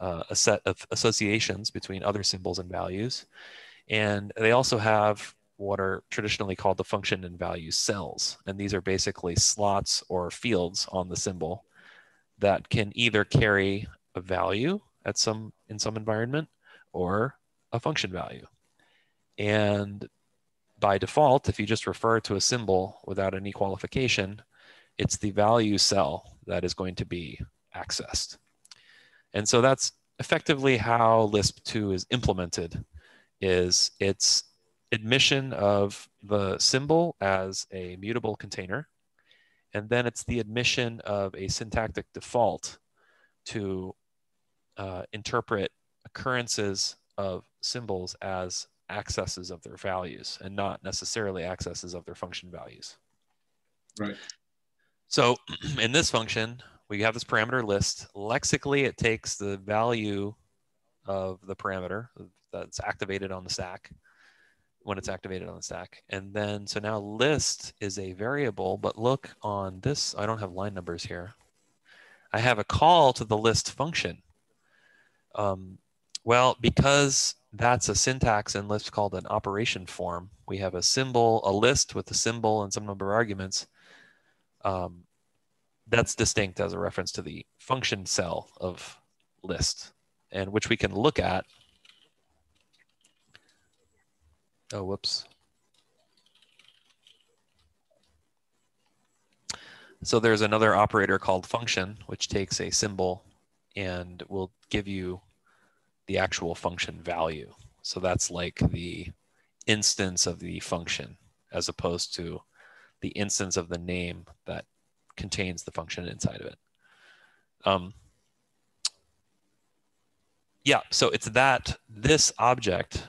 uh, a set of associations between other symbols and values. And they also have what are traditionally called the function and value cells. And these are basically slots or fields on the symbol that can either carry a value at some in some environment or a function value. And by default, if you just refer to a symbol without any qualification, it's the value cell that is going to be accessed. And so that's effectively how Lisp 2 is implemented is its admission of the symbol as a mutable container. And then it's the admission of a syntactic default to uh, interpret occurrences of symbols as accesses of their values and not necessarily accesses of their function values. Right. So in this function, we have this parameter list. Lexically, it takes the value of the parameter that's activated on the stack when it's activated on the stack. And then, so now list is a variable, but look on this, I don't have line numbers here. I have a call to the list function. Um, well, because that's a syntax in Lisp called an operation form, we have a symbol, a list with a symbol and some number of arguments um, that's distinct as a reference to the function cell of list, and which we can look at. Oh, whoops. So there's another operator called function, which takes a symbol and will give you the actual function value. So that's like the instance of the function as opposed to the instance of the name that contains the function inside of it. Um, yeah, so it's that this object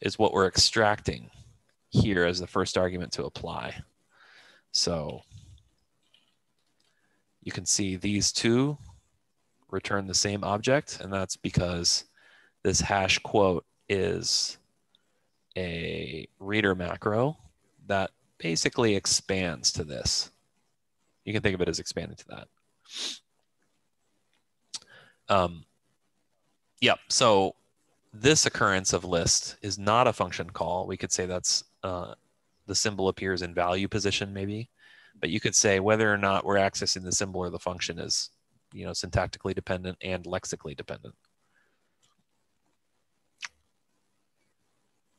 is what we're extracting here as the first argument to apply. So you can see these two return the same object, and that's because this hash quote is a reader macro that basically expands to this. You can think of it as expanding to that. Um, yeah, so this occurrence of list is not a function call. We could say that's uh, the symbol appears in value position maybe, but you could say whether or not we're accessing the symbol or the function is, you know, syntactically dependent and lexically dependent.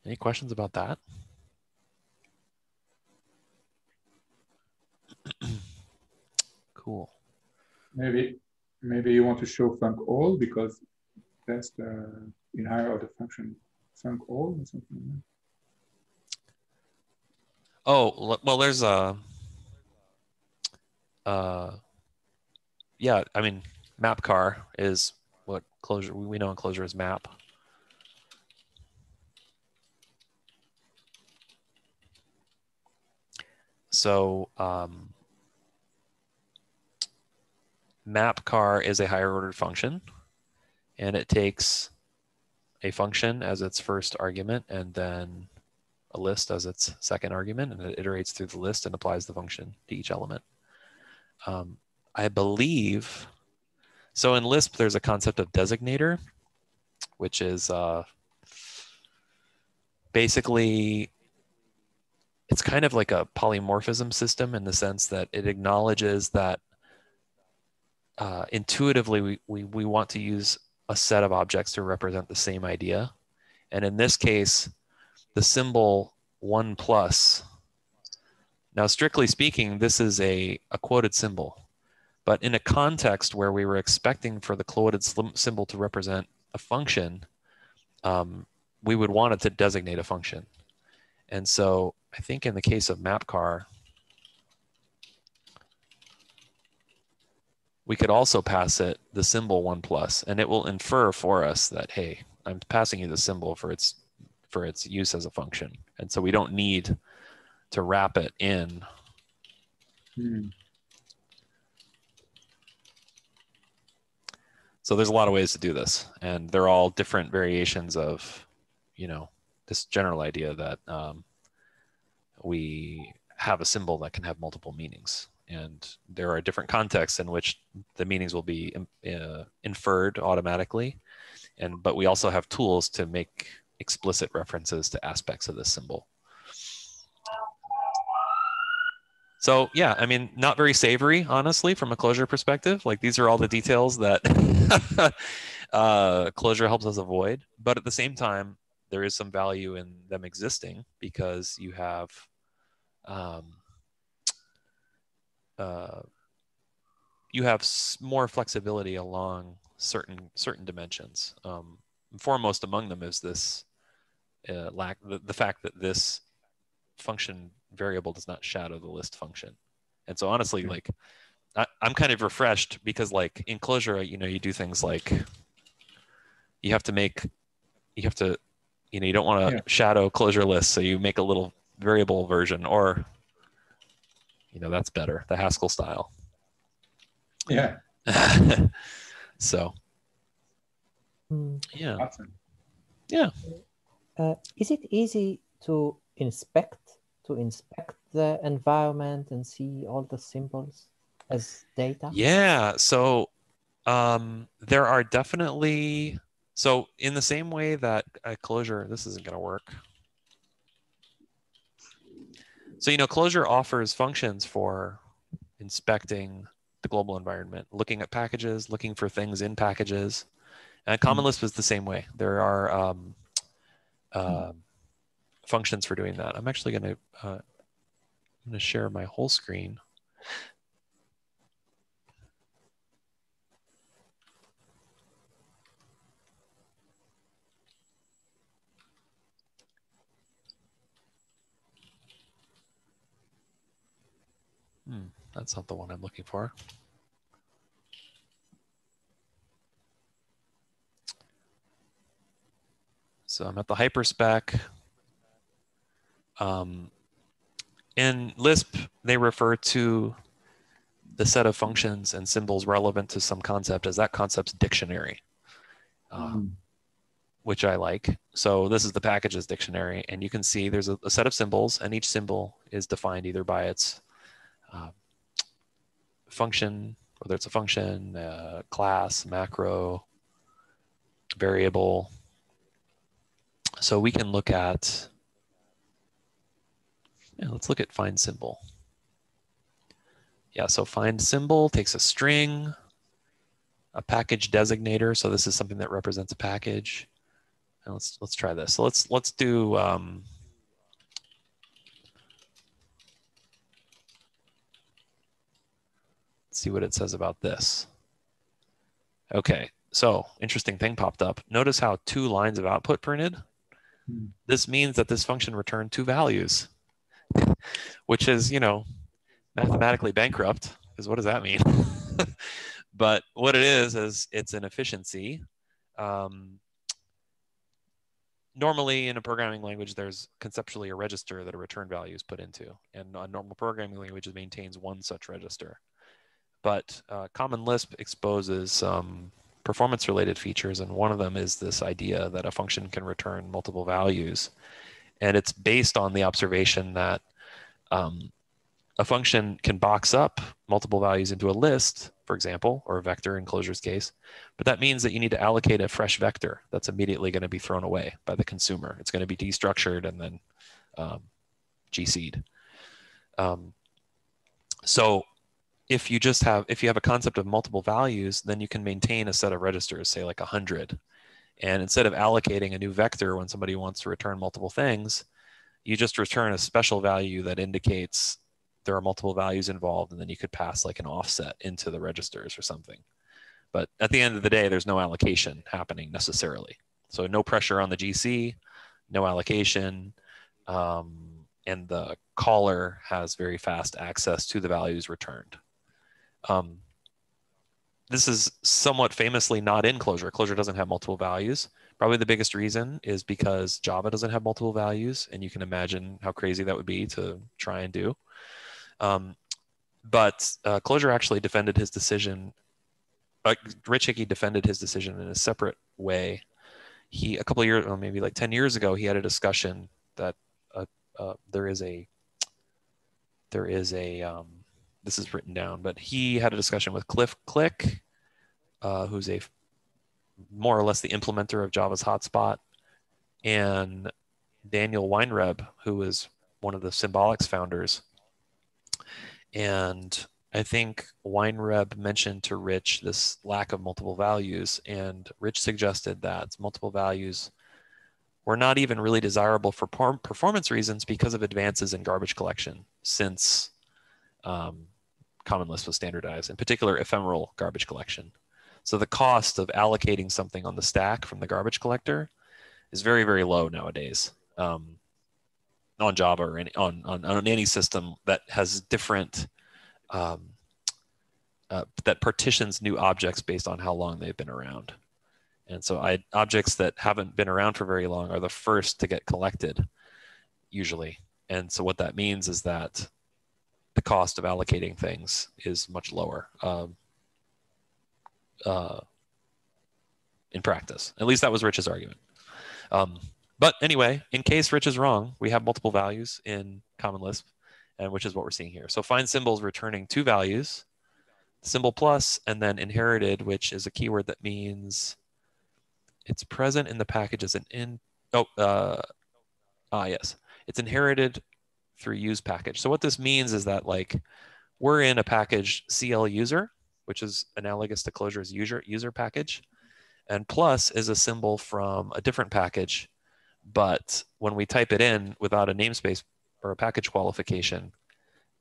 Any questions about that? cool. Maybe maybe you want to show funcall because that's the in higher order function func all or something like that. Oh, well, there's a, uh, yeah, I mean, mapcar is what Clojure, we know in Clojure is map. So um, mapcar is a higher ordered function and it takes a function as its first argument and then a list as its second argument and it iterates through the list and applies the function to each element. Um, I believe, so in Lisp, there's a concept of designator, which is uh, basically, it's kind of like a polymorphism system in the sense that it acknowledges that uh, intuitively we, we, we want to use a set of objects to represent the same idea. And in this case, the symbol one plus. Now, strictly speaking, this is a, a quoted symbol, but in a context where we were expecting for the quoted symbol to represent a function, um, we would want it to designate a function. And so I think in the case of mapcar, we could also pass it the symbol one plus, and it will infer for us that, hey, I'm passing you the symbol for its for its use as a function. And so we don't need to wrap it in. Hmm. So there's a lot of ways to do this, and they're all different variations of, you know, this general idea that um, we have a symbol that can have multiple meanings. And there are different contexts in which the meanings will be uh, inferred automatically. And, but we also have tools to make explicit references to aspects of this symbol. So yeah, I mean, not very savory, honestly, from a Clojure perspective. Like these are all the details that uh, Clojure helps us avoid. But at the same time, there is some value in them existing because you have um, uh, you have more flexibility along certain certain dimensions. Um, foremost among them is this uh, lack the, the fact that this function variable does not shadow the list function. And so honestly, mm-hmm. like I, am kind of refreshed because like in Clojure, you know, you do things like you have to make, you have to, you know, you don't want to yeah. shadow Clojure lists. So you make a little variable version or, you know, that's better, the Haskell style. Yeah. so, mm. yeah. Awesome. Yeah. Uh, is it easy to inspect to inspect the environment and see all the symbols as data? Yeah. So um, there are definitely so in the same way that a Clojure, this isn't going to work. So you know, Clojure offers functions for inspecting the global environment, looking at packages, looking for things in packages. And Common Lisp is the same way. There are um, uh, functions for doing that. I'm actually going to uh, I'm going to share my whole screen. Hmm, that's not the one I'm looking for. So I'm at the hyperspec. Um, in Lisp, they refer to the set of functions and symbols relevant to some concept as that concept's dictionary, um, hmm. which I like. So this is the packages dictionary, and you can see there's a, a set of symbols, and each symbol is defined either by its uh, function, whether it's a function, uh, class, macro, variable. So we can look at, yeah, let's look at find symbol yeah, so find symbol takes a string, a package designator. So this is something that represents a package. And let's let's try this. So let's let's do um, see what it says about this. Okay, so interesting thing popped up. Notice how two lines of output printed. Hmm. This means that this function returned two values, which is, you know, mathematically bankrupt because what does that mean? but what it is is it's an efficiency. Um, normally in a programming language, there's conceptually a register that a return value is put into, and a normal programming language maintains one such register. But uh, Common Lisp exposes um, performance-related features, and one of them is this idea that a function can return multiple values, and it's based on the observation that um, a function can box up multiple values into a list, for example, or a vector in Clojure's case, but that means that you need to allocate a fresh vector that's immediately going to be thrown away by the consumer. It's going to be destructured and then um, GC'd. Um, so if you just have, if you have a concept of multiple values, then you can maintain a set of registers, say like 100. And instead of allocating a new vector when somebody wants to return multiple things, you just return a special value that indicates there are multiple values involved and then you could pass like an offset into the registers or something. But at the end of the day there's no allocation happening necessarily. So no pressure on the gc no allocation um, and the caller has very fast access to the values returned um, this is somewhat famously not in Clojure Clojure doesn't have multiple values probably the biggest reason is because java doesn't have multiple values and you can imagine how crazy that would be to try and do um, but uh, Clojure actually defended his decision. Uh, Rich Hickey defended his decision in a separate way. He a couple years, well, maybe like ten years ago, he had a discussion that uh, uh, there is a there is a um, this is written down, but he had a discussion with Cliff Click, uh, who's a more or less the implementer of Java's hotspot, and Daniel Weinreb, who is one of the Symbolics founders. And I think Weinreb mentioned to Rich this lack of multiple values, and Rich suggested that multiple values were not even really desirable for performance reasons because of advances in garbage collection since um, Common Lisp was standardized, in particular ephemeral garbage collection. So the cost of allocating something on the stack from the garbage collector is very, very low nowadays. Um, on Java or any, on, on, on any system that has different um, uh, that partitions new objects based on how long they've been around. And so I, objects that haven't been around for very long are the first to get collected usually. And so what that means is that the cost of allocating things is much lower um, uh, in practice. At least that was Rich's argument. Um, but anyway, in case Rich is wrong, we have multiple values in Common Lisp, and which is what we're seeing here. So find symbols returning two values, symbol plus, and then inherited, which is a keyword that means it's present in the package as an in, oh, uh, ah, yes. It's inherited through use package. So what this means is that like we're in a package CL user, which is analogous to Clojure's user, user package. And plus is a symbol from a different package but when we type it in without a namespace or a package qualification,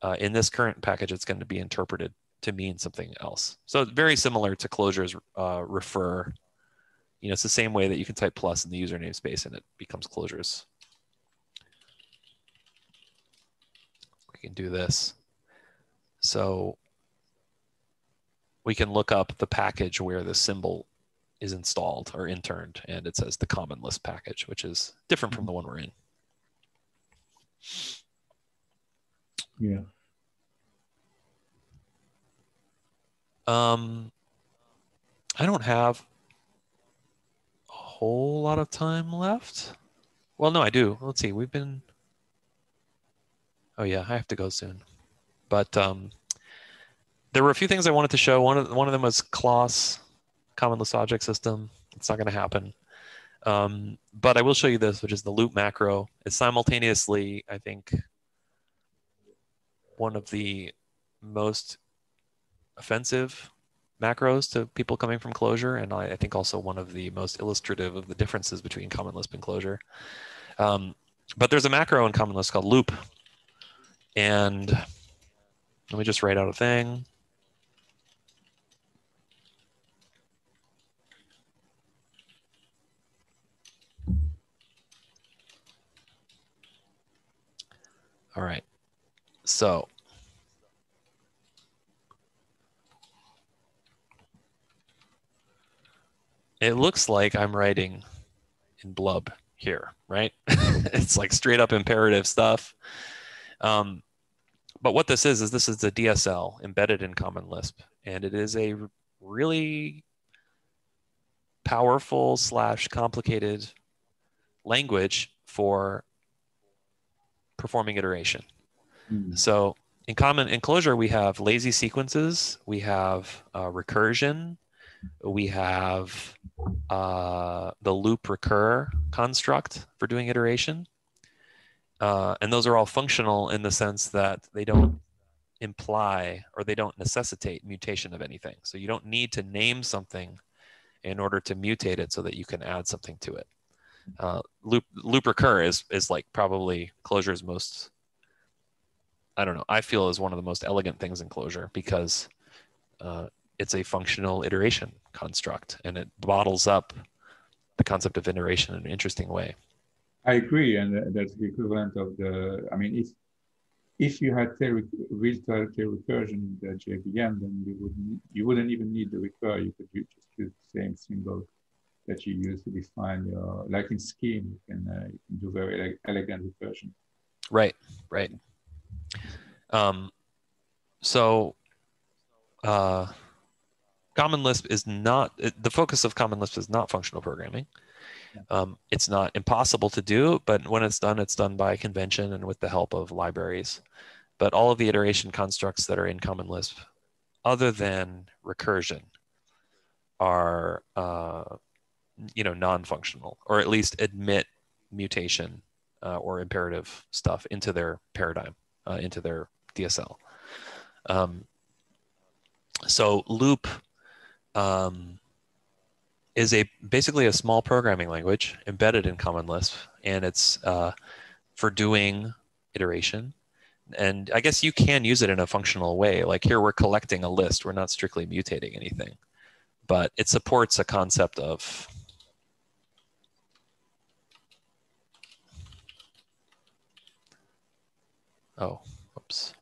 uh, in this current package, it's going to be interpreted to mean something else. So very similar to Clojure's uh, refer. You know, it's the same way that you can type plus in the user namespace and it becomes Clojure's. We can do this. So we can look up the package where the symbol is installed or interned, and it says the common Lisp package, which is different from the one we're in. Yeah. Um, I don't have a whole lot of time left. Well, no, I do. Let's see. We've been. Oh yeah, I have to go soon. But um, there were a few things I wanted to show. One of one of them was CLOS, Common Lisp Object System. It's not going to happen. Um, but I will show you this, which is the loop macro. It's simultaneously, I think, one of the most offensive macros to people coming from Clojure, and I, I, think also one of the most illustrative of the differences between Common Lisp and Clojure. Um, but there's a macro in Common Lisp called loop, and let me just write out a thing. All right. So it looks like I'm writing in blub here, right? it's like straight up imperative stuff. Um, but what this is, is this is the DSL embedded in Common Lisp. And it is a really powerful slash complicated language for performing iteration. Mm. So in common enclosure, we have lazy sequences, we have uh, recursion, we have uh, the loop recur construct for doing iteration. Uh, and those are all functional in the sense that they don't imply or they don't necessitate mutation of anything. So you don't need to name something in order to mutate it so that you can add something to it. Uh, loop loop recur is is like probably Clojure's most I don't know I feel is one of the most elegant things in Clojure because uh, it's a functional iteration construct and it bottles up the concept of iteration in an interesting way. I agree, and that's the equivalent of the. I mean, if if you had tail, real tail recursion in the JVM, then you wouldn't you wouldn't even need the recur. You could just use the same symbol that you use to define your like in Scheme. You can, uh, you can do very elegant recursion. Right, right. Um, so. Uh, Common Lisp is not, the focus of Common Lisp is not functional programming. Um, it's not impossible to do, but when it's done, it's done by convention and with the help of libraries. But all of the iteration constructs that are in Common Lisp, other than recursion, are uh, you know non-functional, or at least admit mutation uh, or imperative stuff into their paradigm, uh, into their DSL. Um, so loop um, is a basically a small programming language embedded in Common Lisp, and it's uh, for doing iteration. And I guess you can use it in a functional way. Like here, we're collecting a list. We're not strictly mutating anything, but it supports a concept of oh, whoops.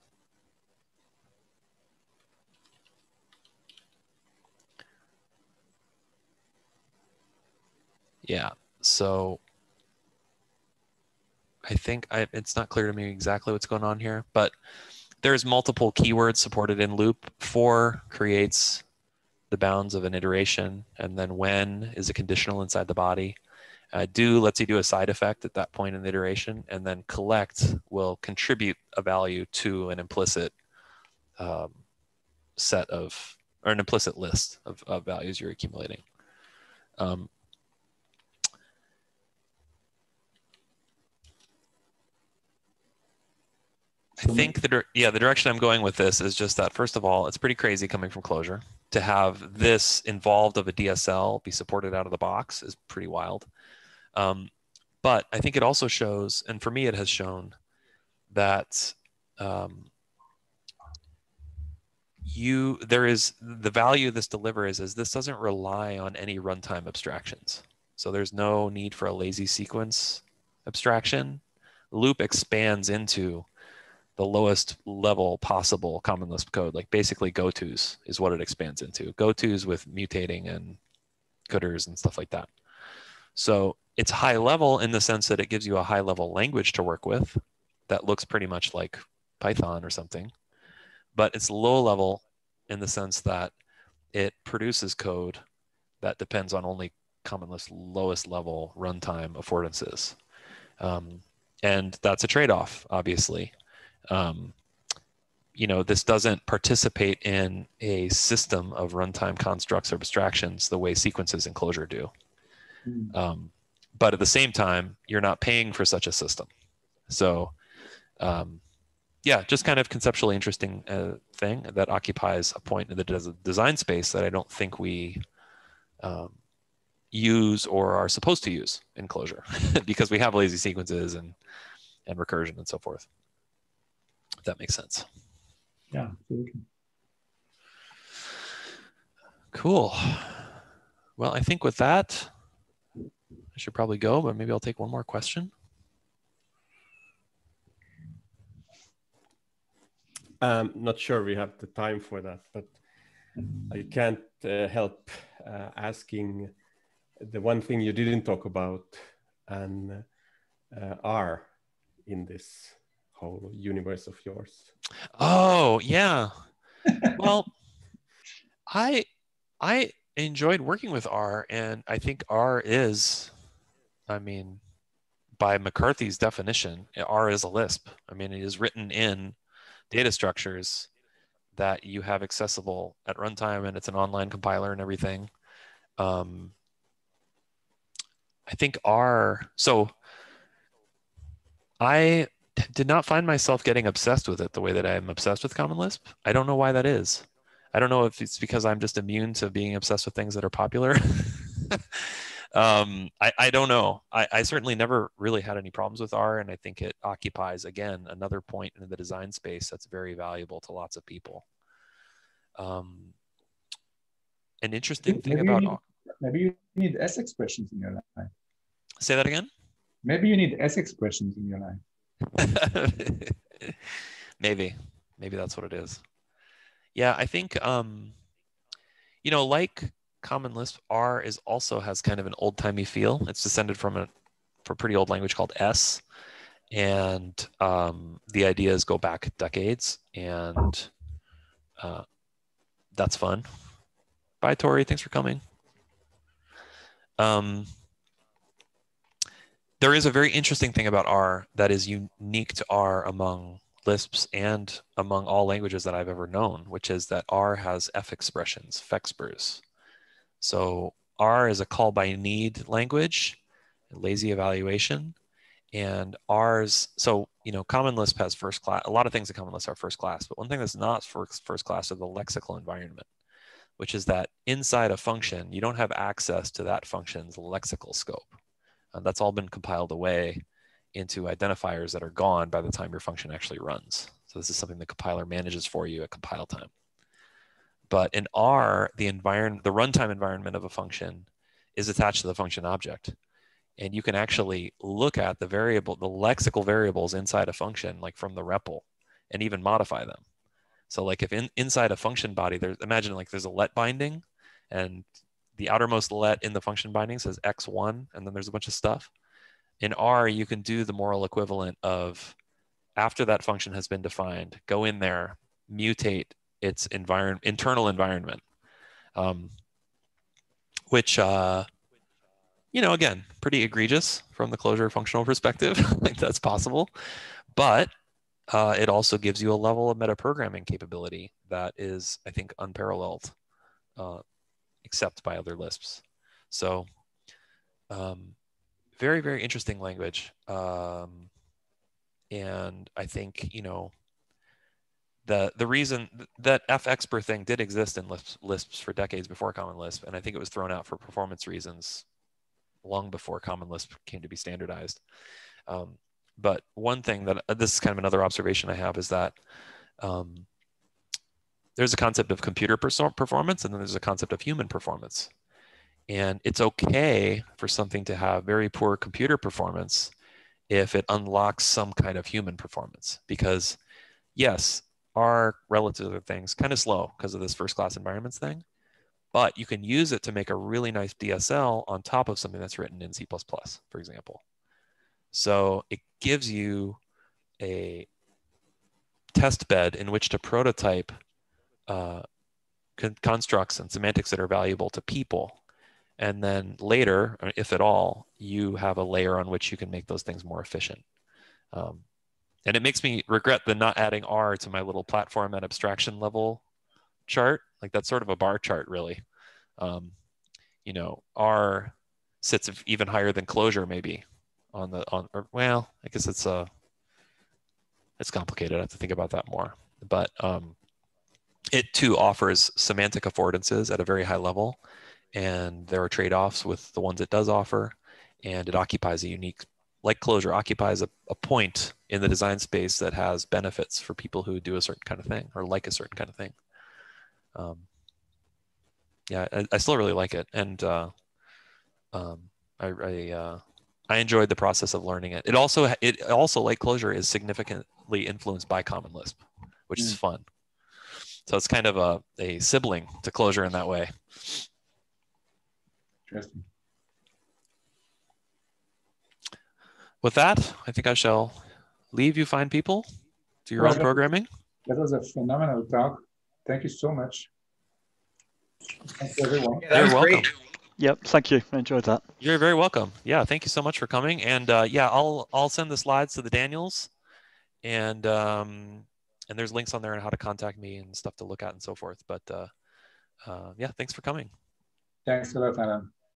Yeah. So I think I, it's not clear to me exactly what's going on here, but there's multiple keywords supported in loop. For creates the bounds of an iteration, and then when is a conditional inside the body. Uh, do lets you do a side effect at that point in the iteration, and then collect will contribute a value to an implicit um, set of, or an implicit list of, of values you're accumulating. Um, I think the yeah the direction I'm going with this is just that first of all it's pretty crazy coming from Clojure to have this involved of a DSL be supported out of the box is pretty wild. Um, but I think it also shows, and for me it has shown that um, you there is the value this delivers is this doesn't rely on any runtime abstractions. So there's no need for a lazy sequence abstraction. Loop expands into the lowest level possible common Lisp code, like basically gotos is what it expands into. Gotos with mutating and gooders and stuff like that. So it's high level in the sense that it gives you a high level language to work with that looks pretty much like Python or something. But it's low level in the sense that it produces code that depends on only common Lisp lowest level runtime affordances. Um, and that's a trade-off, obviously. Um, you know, this doesn't participate in a system of runtime constructs or abstractions the way sequences in Clojure do. Mm. Um, but at the same time, you're not paying for such a system. So, um, yeah, just kind of conceptually interesting uh, thing that occupies a point in the des- design space that I don't think we um, use or are supposed to use in Clojure because we have lazy sequences and and recursion and so forth. If that makes sense. Yeah. Cool. Well, I think with that, I should probably go, but maybe I'll take one more question. I'm not sure we have the time for that, but I can't uh, help uh, asking the one thing you didn't talk about and uh, R in this whole universe of yours. Oh yeah. well, I I enjoyed working with R, and I think R is, I mean, by McCarthy's definition, R is a Lisp. I mean, it is written in data structures that you have accessible at runtime, and it's an online compiler and everything. Um, I think R. So I did not find myself getting obsessed with it the way that I'm obsessed with Common Lisp. I don't know why that is. I don't know if it's because I'm just immune to being obsessed with things that are popular. um, I, I don't know. I, I certainly never really had any problems with R, and I think it occupies again another point in the design space that's very valuable to lots of people. Um, an interesting thing maybe about you need, maybe you need S expressions in your life. Say that again. Maybe you need S expressions in your life. maybe, maybe that's what it is. Yeah, I think um, you know, like Common Lisp, R is also has kind of an old timey feel. It's descended from a, from a pretty old language called S, and um, the ideas go back decades, and uh, that's fun. Bye, Tori. Thanks for coming. Um, there is a very interesting thing about R that is unique to R among Lisps and among all languages that I've ever known, which is that R has F expressions, fexprs. So R is a call by need language, lazy evaluation, and R's. So you know, Common Lisp has first class. A lot of things in Common Lisp are first class, but one thing that's not first first class is the lexical environment, which is that inside a function, you don't have access to that function's lexical scope. Uh, that's all been compiled away into identifiers that are gone by the time your function actually runs. So this is something the compiler manages for you at compile time. But in R, the environment, the runtime environment of a function is attached to the function object. And you can actually look at the variable, the lexical variables inside a function, like from the REPL, and even modify them. So like if in, inside a function body, there's imagine like there's a let binding and the outermost let in the function binding says x1, and then there's a bunch of stuff. In R, you can do the moral equivalent of after that function has been defined, go in there, mutate its environment, internal environment, um, which, uh, you know, again, pretty egregious from the Clojure functional perspective. like that's possible, but uh, it also gives you a level of metaprogramming capability that is, I think, unparalleled uh, except by other Lisps. So um, very, very interesting language. Um, and I think, you know, the, the reason that fexpr thing did exist in Lisps, Lisps for decades before Common Lisp, and I think it was thrown out for performance reasons long before Common Lisp came to be standardized. Um, but one thing that this is kind of another observation I have is that um, there's a concept of computer performance and then there's a concept of human performance. And it's okay for something to have very poor computer performance if it unlocks some kind of human performance. Because yes, our relative things kind of slow because of this first class environments thing. but you can use it to make a really nice DSL on top of something that's written in C++, for example. So it gives you a test bed in which to prototype uh, con constructs and semantics that are valuable to people. And then later, if at all, you have a layer on which you can make those things more efficient. Um, and it makes me regret the not adding R to my little platform and abstraction level chart. Like that's sort of a bar chart, really. Um, you know, R sits even higher than Clojure, maybe on the on. Or, well, I guess it's a uh, it's complicated. I have to think about that more. But um, it too offers semantic affordances at a very high level, and there are trade-offs with the ones it does offer, and it occupies a unique, like Clojure, occupies a, a point in the design space that has benefits for people who do a certain kind of thing or like a certain kind of thing. Um, yeah, I, I, still really like it, and uh, um, I I, uh, I enjoyed the process of learning it. It also it also like Clojure is significantly influenced by Common Lisp, which mm. is fun. So it's kind of a, a sibling to Clojure in that way. Interesting. With that, I think I shall leave you fine people to your well, own programming. That was a phenomenal talk. Thank you so much. Thanks everyone. Yeah, You're welcome. Great. Yep, thank you. I enjoyed that. You're very welcome. Yeah, thank you so much for coming. And uh, yeah, I'll I'll send the slides to the Daniels, and um, and there's links on there on how to contact me and stuff to look at and so forth. But uh, uh, yeah, thanks for coming. Thanks a lot, Alan.